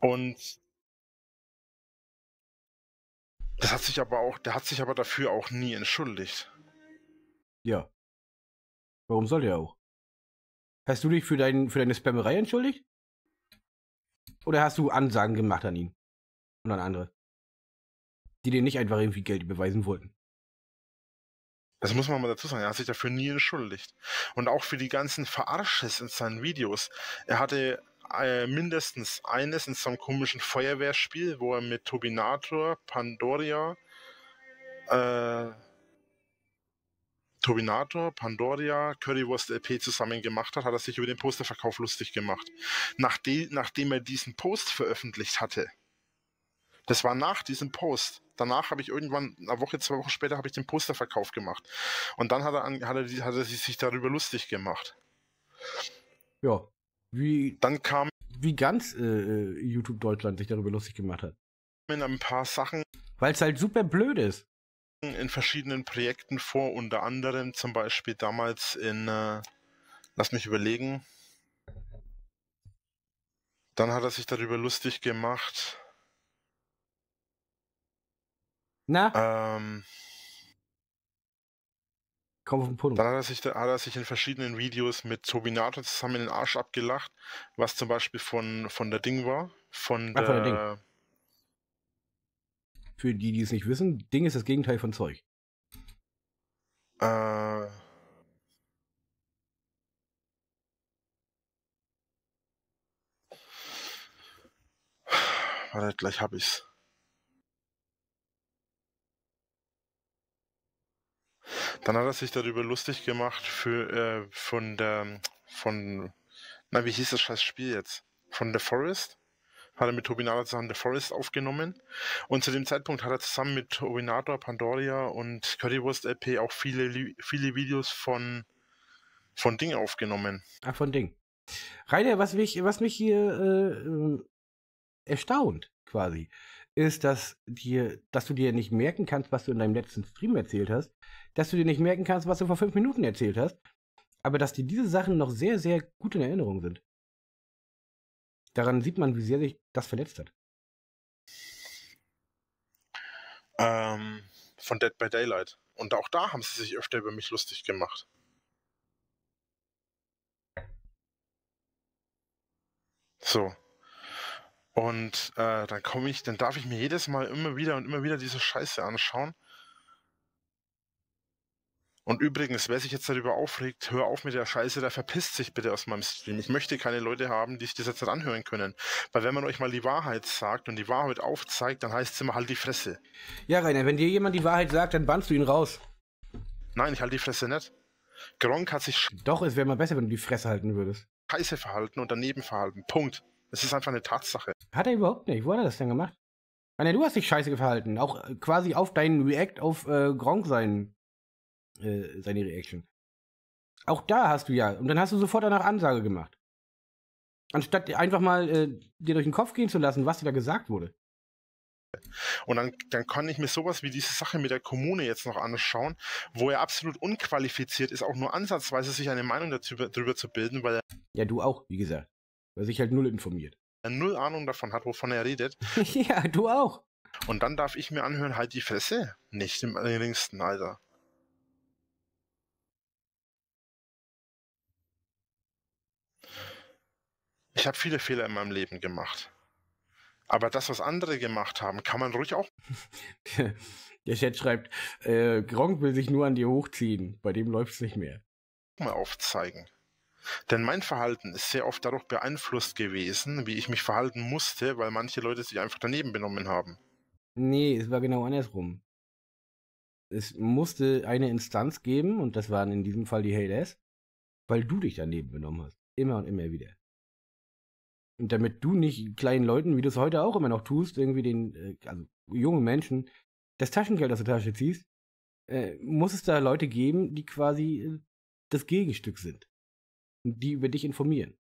Und Das hat sich aber auch, der hat sich aber dafür auch nie entschuldigt. Ja. Warum soll der auch? Hast du dich für, dein, für deine Spammerei entschuldigt? Oder hast du Ansagen gemacht an ihn? Und an andere? Die dir nicht einfach irgendwie Geld beweisen wollten. Das muss man mal dazu sagen. Er hat sich dafür nie entschuldigt. Und auch für die ganzen Verarsches in seinen Videos. Er hatte äh, mindestens eines in so einem komischen Feuerwehrspiel, wo er mit Tobinator, Pandoria, äh, Tobinator, Pandoria, Currywurst LP zusammen gemacht hat, hat er sich über den Posterverkauf lustig gemacht. Nachdem, nachdem er diesen Post veröffentlicht hatte. Das war nach diesem Post. Danach habe ich irgendwann, eine Woche, zwei Wochen später, habe ich den Posterverkauf gemacht. Und dann hat er, an, hat er, hat er sich darüber lustig gemacht. Ja. Wie, Dann kam wie ganz äh, äh, YouTube Deutschland sich darüber lustig gemacht hat. in ein paar Sachen Weil es halt super blöd ist. in verschiedenen Projekten vor, unter anderem zum Beispiel damals in, äh, lass mich überlegen, dann hat er sich darüber lustig gemacht, Na, ähm, komm auf den Punkt. dann hat er, sich, hat er sich in verschiedenen Videos mit Tobinator zusammen den Arsch abgelacht, was zum Beispiel von, von der Ding war, von Ah, der, von der Ding. Für die, die es nicht wissen, Ding ist das Gegenteil von Zeug. äh, warte, gleich hab ich's. Dann hat er sich darüber lustig gemacht für äh, von der von na wie hieß das scheiß Spiel jetzt? Von The Forest? Hat er mit Tobinator zusammen The Forest aufgenommen. Und zu dem Zeitpunkt hat er zusammen mit Tobinator, Pandoria und Currywurst LP auch viele, viele Videos von, von Ding aufgenommen. Ach, von Ding. Rainer, was mich, was mich hier äh, erstaunt, quasi, ist, dass dir, dass du dir nicht merken kannst, was du in deinem letzten Stream erzählt hast, dass du dir nicht merken kannst, was du vor fünf Minuten erzählt hast, aber dass dir diese Sachen noch sehr, sehr gut in Erinnerung sind. Daran sieht man, wie sehr sich das verletzt hat. Ähm, von Dead by Daylight. Und auch da haben sie sich öfter über mich lustig gemacht. So. Und äh, dann komme ich, dann darf ich mir jedes Mal immer wieder und immer wieder diese Scheiße anschauen. Und übrigens, wer sich jetzt darüber aufregt, hör auf mit der Scheiße, der verpisst sich bitte aus meinem Stream. Ich möchte keine Leute haben, die sich das jetzt nicht anhören können. Weil wenn man euch mal die Wahrheit sagt und die Wahrheit aufzeigt, dann heißt es immer halt die Fresse. Ja, Rainer, wenn dir jemand die Wahrheit sagt, dann bannst du ihn raus. Nein, ich halte die Fresse nicht. Gronk hat sich Doch, es wäre mal besser, wenn du die Fresse halten würdest. scheiße verhalten und daneben verhalten. Punkt. Es ist einfach eine Tatsache. Hat er überhaupt nicht. Wo hat er das denn gemacht? Rainer, du hast dich scheiße verhalten. Auch quasi auf deinen React auf äh, Gronk sein, äh, seine Reaction. Auch da hast du ja. Und dann hast du sofort danach Ansage gemacht. Anstatt einfach mal äh, dir durch den Kopf gehen zu lassen, was dir da gesagt wurde. Und dann, dann kann ich mir sowas wie diese Sache mit der Kommune jetzt noch anschauen, wo er absolut unqualifiziert ist, auch nur ansatzweise sich eine Meinung darüber, darüber zu bilden, weil Ja, du auch, wie gesagt. Weil sich halt null informiert. er null Ahnung davon hat, wovon er redet. ja, du auch. Und dann darf ich mir anhören, halt die Fresse. Nicht im geringsten, Alter. Ich habe viele Fehler in meinem Leben gemacht. Aber das, was andere gemacht haben, kann man ruhig auch Der Chat schreibt, äh, Gronk will sich nur an dir hochziehen. Bei dem läuft's nicht mehr. mal aufzeigen. Denn mein Verhalten ist sehr oft dadurch beeinflusst gewesen, wie ich mich verhalten musste, weil manche Leute sich einfach daneben benommen haben. Nee, es war genau andersrum. Es musste eine Instanz geben, und das waren in diesem Fall die Haters, weil du dich daneben benommen hast. Immer und immer wieder. Und damit du nicht kleinen Leuten, wie du es heute auch immer noch tust, irgendwie den, äh, also jungen Menschen, das Taschengeld aus der Tasche ziehst, äh, muss es da Leute geben, die quasi äh, das Gegenstück sind. Und die über dich informieren.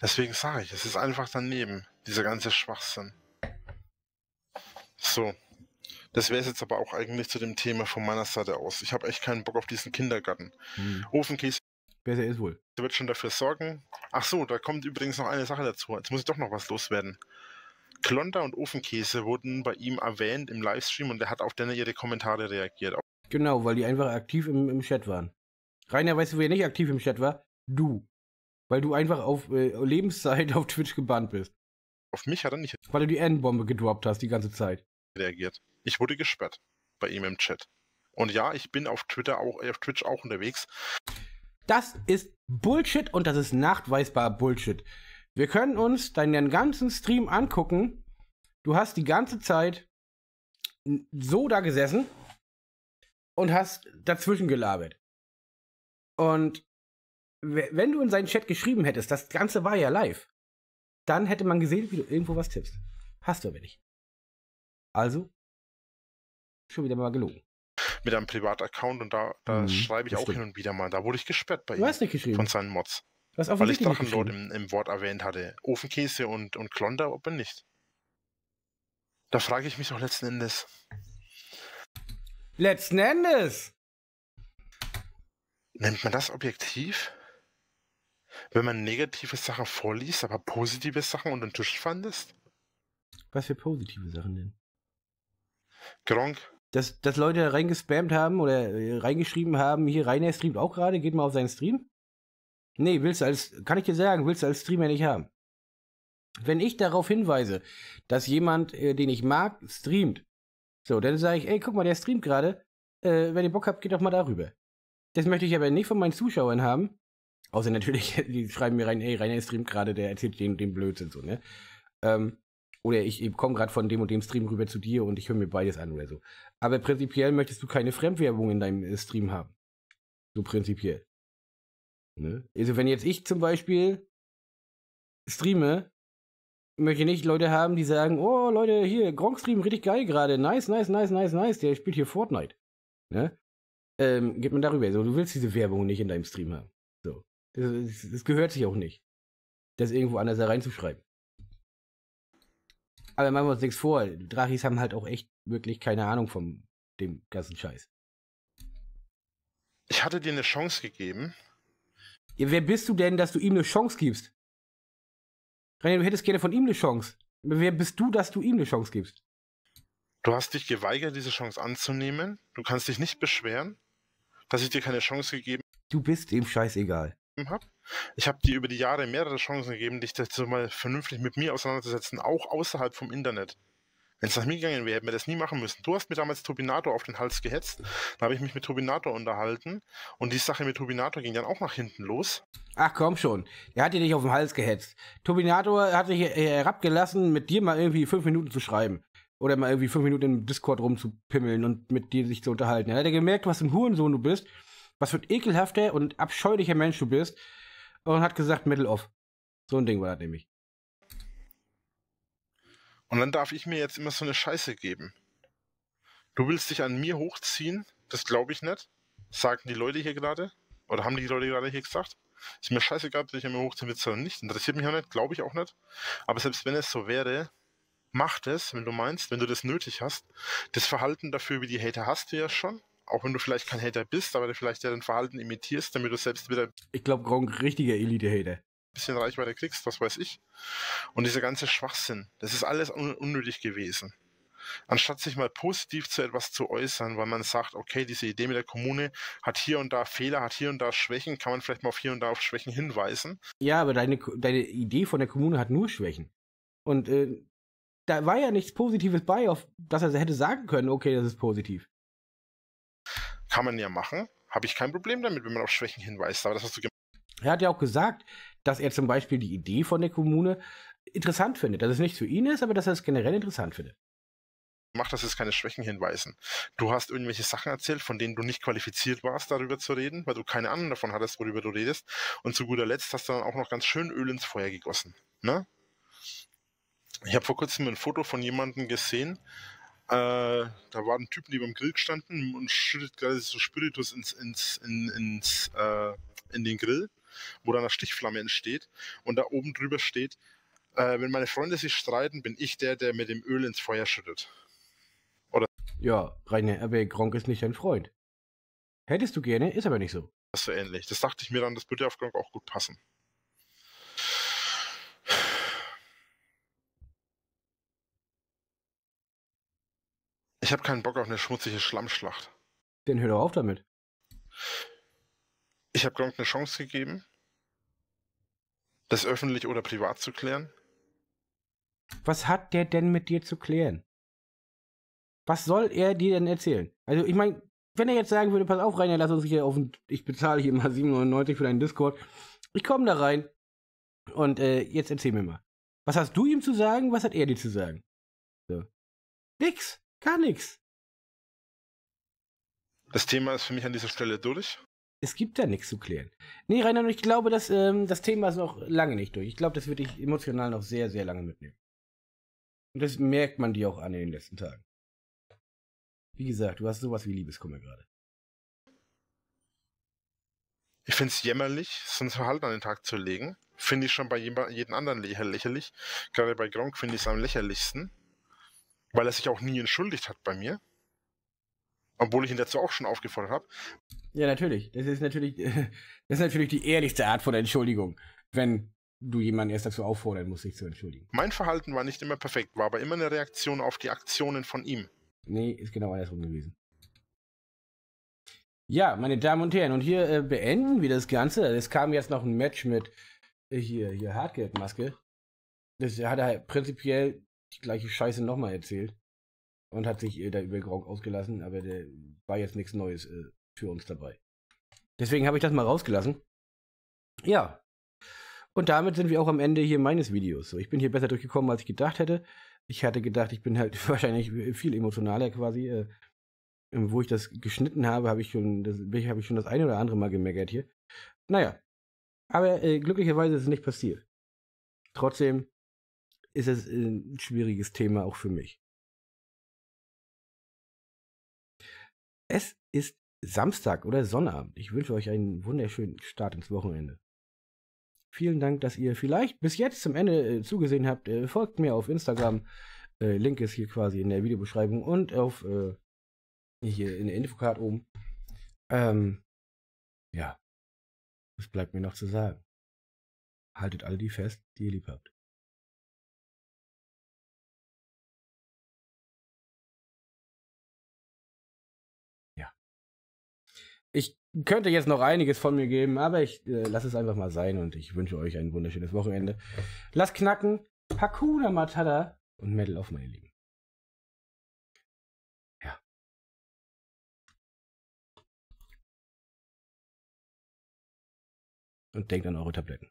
Deswegen sage ich, es ist einfach daneben, dieser ganze Schwachsinn. So. Das wäre es jetzt aber auch eigentlich zu dem Thema von meiner Seite aus. Ich habe echt keinen Bock auf diesen Kindergarten. Hm. Ofenkäse Besser ist wohl. wird schon dafür sorgen. Ach so, da kommt übrigens noch eine Sache dazu. Jetzt muss ich doch noch was loswerden. Klonder und Ofenkäse wurden bei ihm erwähnt im Livestream und er hat auf dann ihre Kommentare reagiert. Genau, weil die einfach aktiv im, im Chat waren. Rainer, weißt du, wer nicht aktiv im Chat war? Du. Weil du einfach auf äh, Lebenszeit auf Twitch gebannt bist. Auf mich hat er nicht Weil du die N-Bombe gedroppt hast die ganze Zeit. reagiert. Ich wurde gesperrt bei ihm im Chat. Und ja, ich bin auf Twitter auch, äh, auf Twitch auch unterwegs. Das ist Bullshit und das ist nachweisbar Bullshit. Wir können uns deinen ganzen Stream angucken. Du hast die ganze Zeit so da gesessen und hast dazwischen gelabert. Und wenn du in seinen Chat geschrieben hättest, das Ganze war ja live, dann hätte man gesehen, wie du irgendwo was tippst. Hast du aber nicht. Also, schon wieder mal gelogen. mit einem Privataccount und da, da Mhm, schreibe ich auch stimmt. hin und wieder mal. Da wurde ich gesperrt bei Du ihm hast nicht geschrieben. von seinen Mods. Du hast Weil ich Drachenlord im, im Wort erwähnt hatte. Ofenkäse und, und Klonder, ob er nicht. Da frage ich mich doch letzten Endes. Letzten Endes! Nennt man das objektiv? Wenn man negative Sachen vorliest, aber positive Sachen unter den Tisch fandest? Was für positive Sachen denn? Gronk, Dass, dass Leute reingespammt haben oder äh, reingeschrieben haben, hier Rainer streamt auch gerade, geht mal auf seinen Stream? Nee, willst du als, kann ich dir sagen, willst du als Streamer nicht haben. Wenn ich darauf hinweise, dass jemand, äh, den ich mag, streamt, so, dann sage ich, ey, guck mal, der streamt gerade, äh, wenn ihr Bock habt, geht doch mal darüber. Das möchte ich aber nicht von meinen Zuschauern haben. Außer natürlich, die schreiben mir rein, ey, Rainer streamt gerade, der erzählt den, den Blödsinn so, ne? Ähm, oder ich, komme gerade von dem und dem Stream rüber zu dir und ich höre mir beides an oder so. Aber prinzipiell möchtest du keine Fremdwerbung in deinem äh, Stream haben. So prinzipiell. Ne? Also wenn jetzt ich zum Beispiel streame, möchte ich nicht Leute haben, die sagen, oh Leute, hier, Gronk Stream richtig geil gerade. Nice, nice, nice, nice, nice. Der spielt hier Fortnite. Ne? Ähm, geht man darüber. So, du willst diese Werbung nicht in deinem Stream haben. Das gehört sich auch nicht. Das irgendwo anders da reinzuschreiben. Aber machen wir uns nichts vor. Drachis haben halt auch echt wirklich keine Ahnung von dem ganzen Scheiß. ich hatte dir eine Chance gegeben. Ja, wer bist du denn, dass du ihm eine Chance gibst? René, du hättest gerne von ihm eine Chance. Wer bist du, dass du ihm eine Chance gibst? Du hast dich geweigert, diese Chance anzunehmen. Du kannst dich nicht beschweren, dass ich dir keine Chance gegeben Du bist ihm scheißegal. Habe. Ich habe dir über die Jahre mehrere Chancen gegeben, dich dazu mal vernünftig mit mir auseinanderzusetzen, auch außerhalb vom Internet. Wenn es nach mir gegangen wäre, hätten wir das nie machen müssen. Du hast mir damals Tobinator auf den Hals gehetzt. Da habe ich mich mit Tobinator unterhalten. Und die Sache mit Tobinator ging dann auch nach hinten los. Ach komm schon, er hat dir nicht auf den Hals gehetzt. Turbinator hat sich äh, herabgelassen, mit dir mal irgendwie fünf Minuten zu schreiben. Oder mal irgendwie fünf Minuten im Discord rumzupimmeln und mit dir sich zu unterhalten. Er hat gemerkt, was ein Hurensohn du bist, was für ein ekelhafter und abscheulicher Mensch du bist. Und hat gesagt, Middle off. So ein Ding war das nämlich. Und dann darf ich mir jetzt immer so eine Scheiße geben. Du willst dich an mir hochziehen? Das glaube ich nicht. Sagen die Leute hier gerade? Oder haben die Leute gerade hier gesagt? Ist mir scheißegal, ob du dich an mir hochziehen willst oder nicht. Interessiert mich auch nicht, glaube ich auch nicht. Aber selbst wenn es so wäre, mach das, wenn du meinst, wenn du das nötig hast. Das Verhalten dafür, wie die Hater hast du ja schon. Auch wenn du vielleicht kein Hater bist, aber du vielleicht ja dein Verhalten imitierst, damit du selbst wieder Ich glaube, Gronk, richtiger Elite-Hater. bisschen Reichweite kriegst, was weiß ich. Und dieser ganze Schwachsinn, das ist alles un unnötig gewesen. Anstatt sich mal positiv zu etwas zu äußern, weil man sagt, okay, diese Idee mit der Kommune hat hier und da Fehler, hat hier und da Schwächen, kann man vielleicht mal auf hier und da auf Schwächen hinweisen. Ja, aber deine, deine Idee von der Kommune hat nur Schwächen. Und äh, da war ja nichts Positives bei, auf das er hätte sagen können, okay, das ist positiv. Kann man ja machen. Habe ich kein Problem damit, wenn man auf Schwächen hinweist. Aber das hast du Er hat ja auch gesagt, dass er zum Beispiel die Idee von der Kommune interessant findet. Dass es nichts für ihn ist, aber dass er es generell interessant findet. gemacht, das ist keine Schwächen hinweisen. Du hast irgendwelche Sachen erzählt, von denen du nicht qualifiziert warst, darüber zu reden, weil du keine Ahnung davon hattest, worüber du redest. Und zu guter Letzt hast du dann auch noch ganz schön Öl ins Feuer gegossen. Ne? Ich habe vor kurzem ein Foto von jemandem gesehen, äh, da war ein Typ neben dem Grill gestanden und schüttet gerade so Spiritus ins, ins, in, ins, äh, in den Grill, wo dann eine Stichflamme entsteht und da oben drüber steht, äh, wenn meine Freunde sich streiten, bin ich der, der mit dem Öl ins Feuer schüttet. Ja, Rainer, aber Gronk ist nicht dein Freund. Hättest du gerne, ist aber nicht so. Das so ähnlich. Das dachte ich mir dann, das würde auf Gronk auch gut passen. Ich habe keinen Bock auf eine schmutzige Schlammschlacht. Dann hör doch auf damit. Ich habe Gronk eine Chance gegeben, das öffentlich oder privat zu klären. Was hat der denn mit dir zu klären? Was soll er dir denn erzählen? Also, ich meine, wenn er jetzt sagen würde, pass auf, Rainer, lass uns hier auf den, ich bezahle hier mal 7,99 für deinen Discord. Ich komme da rein und äh, jetzt erzähl mir mal. Was hast du ihm zu sagen? Was hat er dir zu sagen? So. Nix. Gar nix. Das Thema ist für mich an dieser Stelle durch. Es gibt da nichts zu klären. Nee, Rainer, ich glaube, dass ähm, das Thema ist noch lange nicht durch. Ich glaube, das wird dich emotional noch sehr, sehr lange mitnehmen. Und das merkt man dir auch an in den letzten Tagen. Wie gesagt, du hast sowas wie Liebeskummer gerade. Ich finde es jämmerlich, so ein Verhalten an den Tag zu legen. Finde ich schon bei jedem, anderen lä- lächerlich. Gerade bei Gronk finde ich es am lächerlichsten. Weil er sich auch nie entschuldigt hat bei mir. Obwohl ich ihn dazu auch schon aufgefordert habe. Ja, natürlich. Das ist natürlich, das ist natürlich die ehrlichste Art von Entschuldigung, wenn du jemanden erst dazu auffordern musst, sich zu entschuldigen. Mein Verhalten war nicht immer perfekt, war aber immer eine Reaktion auf die Aktionen von ihm. Nee, ist genau andersrum gewesen. Ja, meine Damen und Herren, und hier äh, beenden wir das Ganze. Es kam jetzt noch ein Match mit äh, hier, hier Hardgate-Maske. Das hat er prinzipiell die gleiche Scheiße nochmal erzählt. Und hat sich äh, da über Gronk ausgelassen, aber der war jetzt nichts Neues äh, für uns dabei. Deswegen habe ich das mal rausgelassen. Ja. Und damit sind wir auch am Ende hier meines Videos. So, ich bin hier besser durchgekommen, als ich gedacht hätte. Ich hatte gedacht, ich bin halt wahrscheinlich viel emotionaler quasi. Äh, wo ich das geschnitten habe, habe ich schon das, habe ich schon das eine oder andere Mal gemeckert hier. Naja. Aber äh, glücklicherweise ist es nicht passiert. Trotzdem ist es äh, ein schwieriges Thema auch für mich. Es ist Samstag oder Sonnabend. Ich wünsche euch einen wunderschönen Start ins Wochenende. Vielen Dank, dass ihr vielleicht bis jetzt zum Ende äh, zugesehen habt. Äh, folgt mir auf Instagram. Äh, Link ist hier quasi in der Videobeschreibung und auf äh, hier in der Infocard oben. Ähm, ja. Was bleibt mir noch zu sagen? Haltet alle die fest, die ihr lieb habt. Könnte jetzt noch einiges von mir geben, aber ich äh, lasse es einfach mal sein und ich wünsche euch ein wunderschönes Wochenende. Lasst knacken, Hakuna Matata und Metal auf, meine Lieben. Ja. Und denkt an eure Tabletten.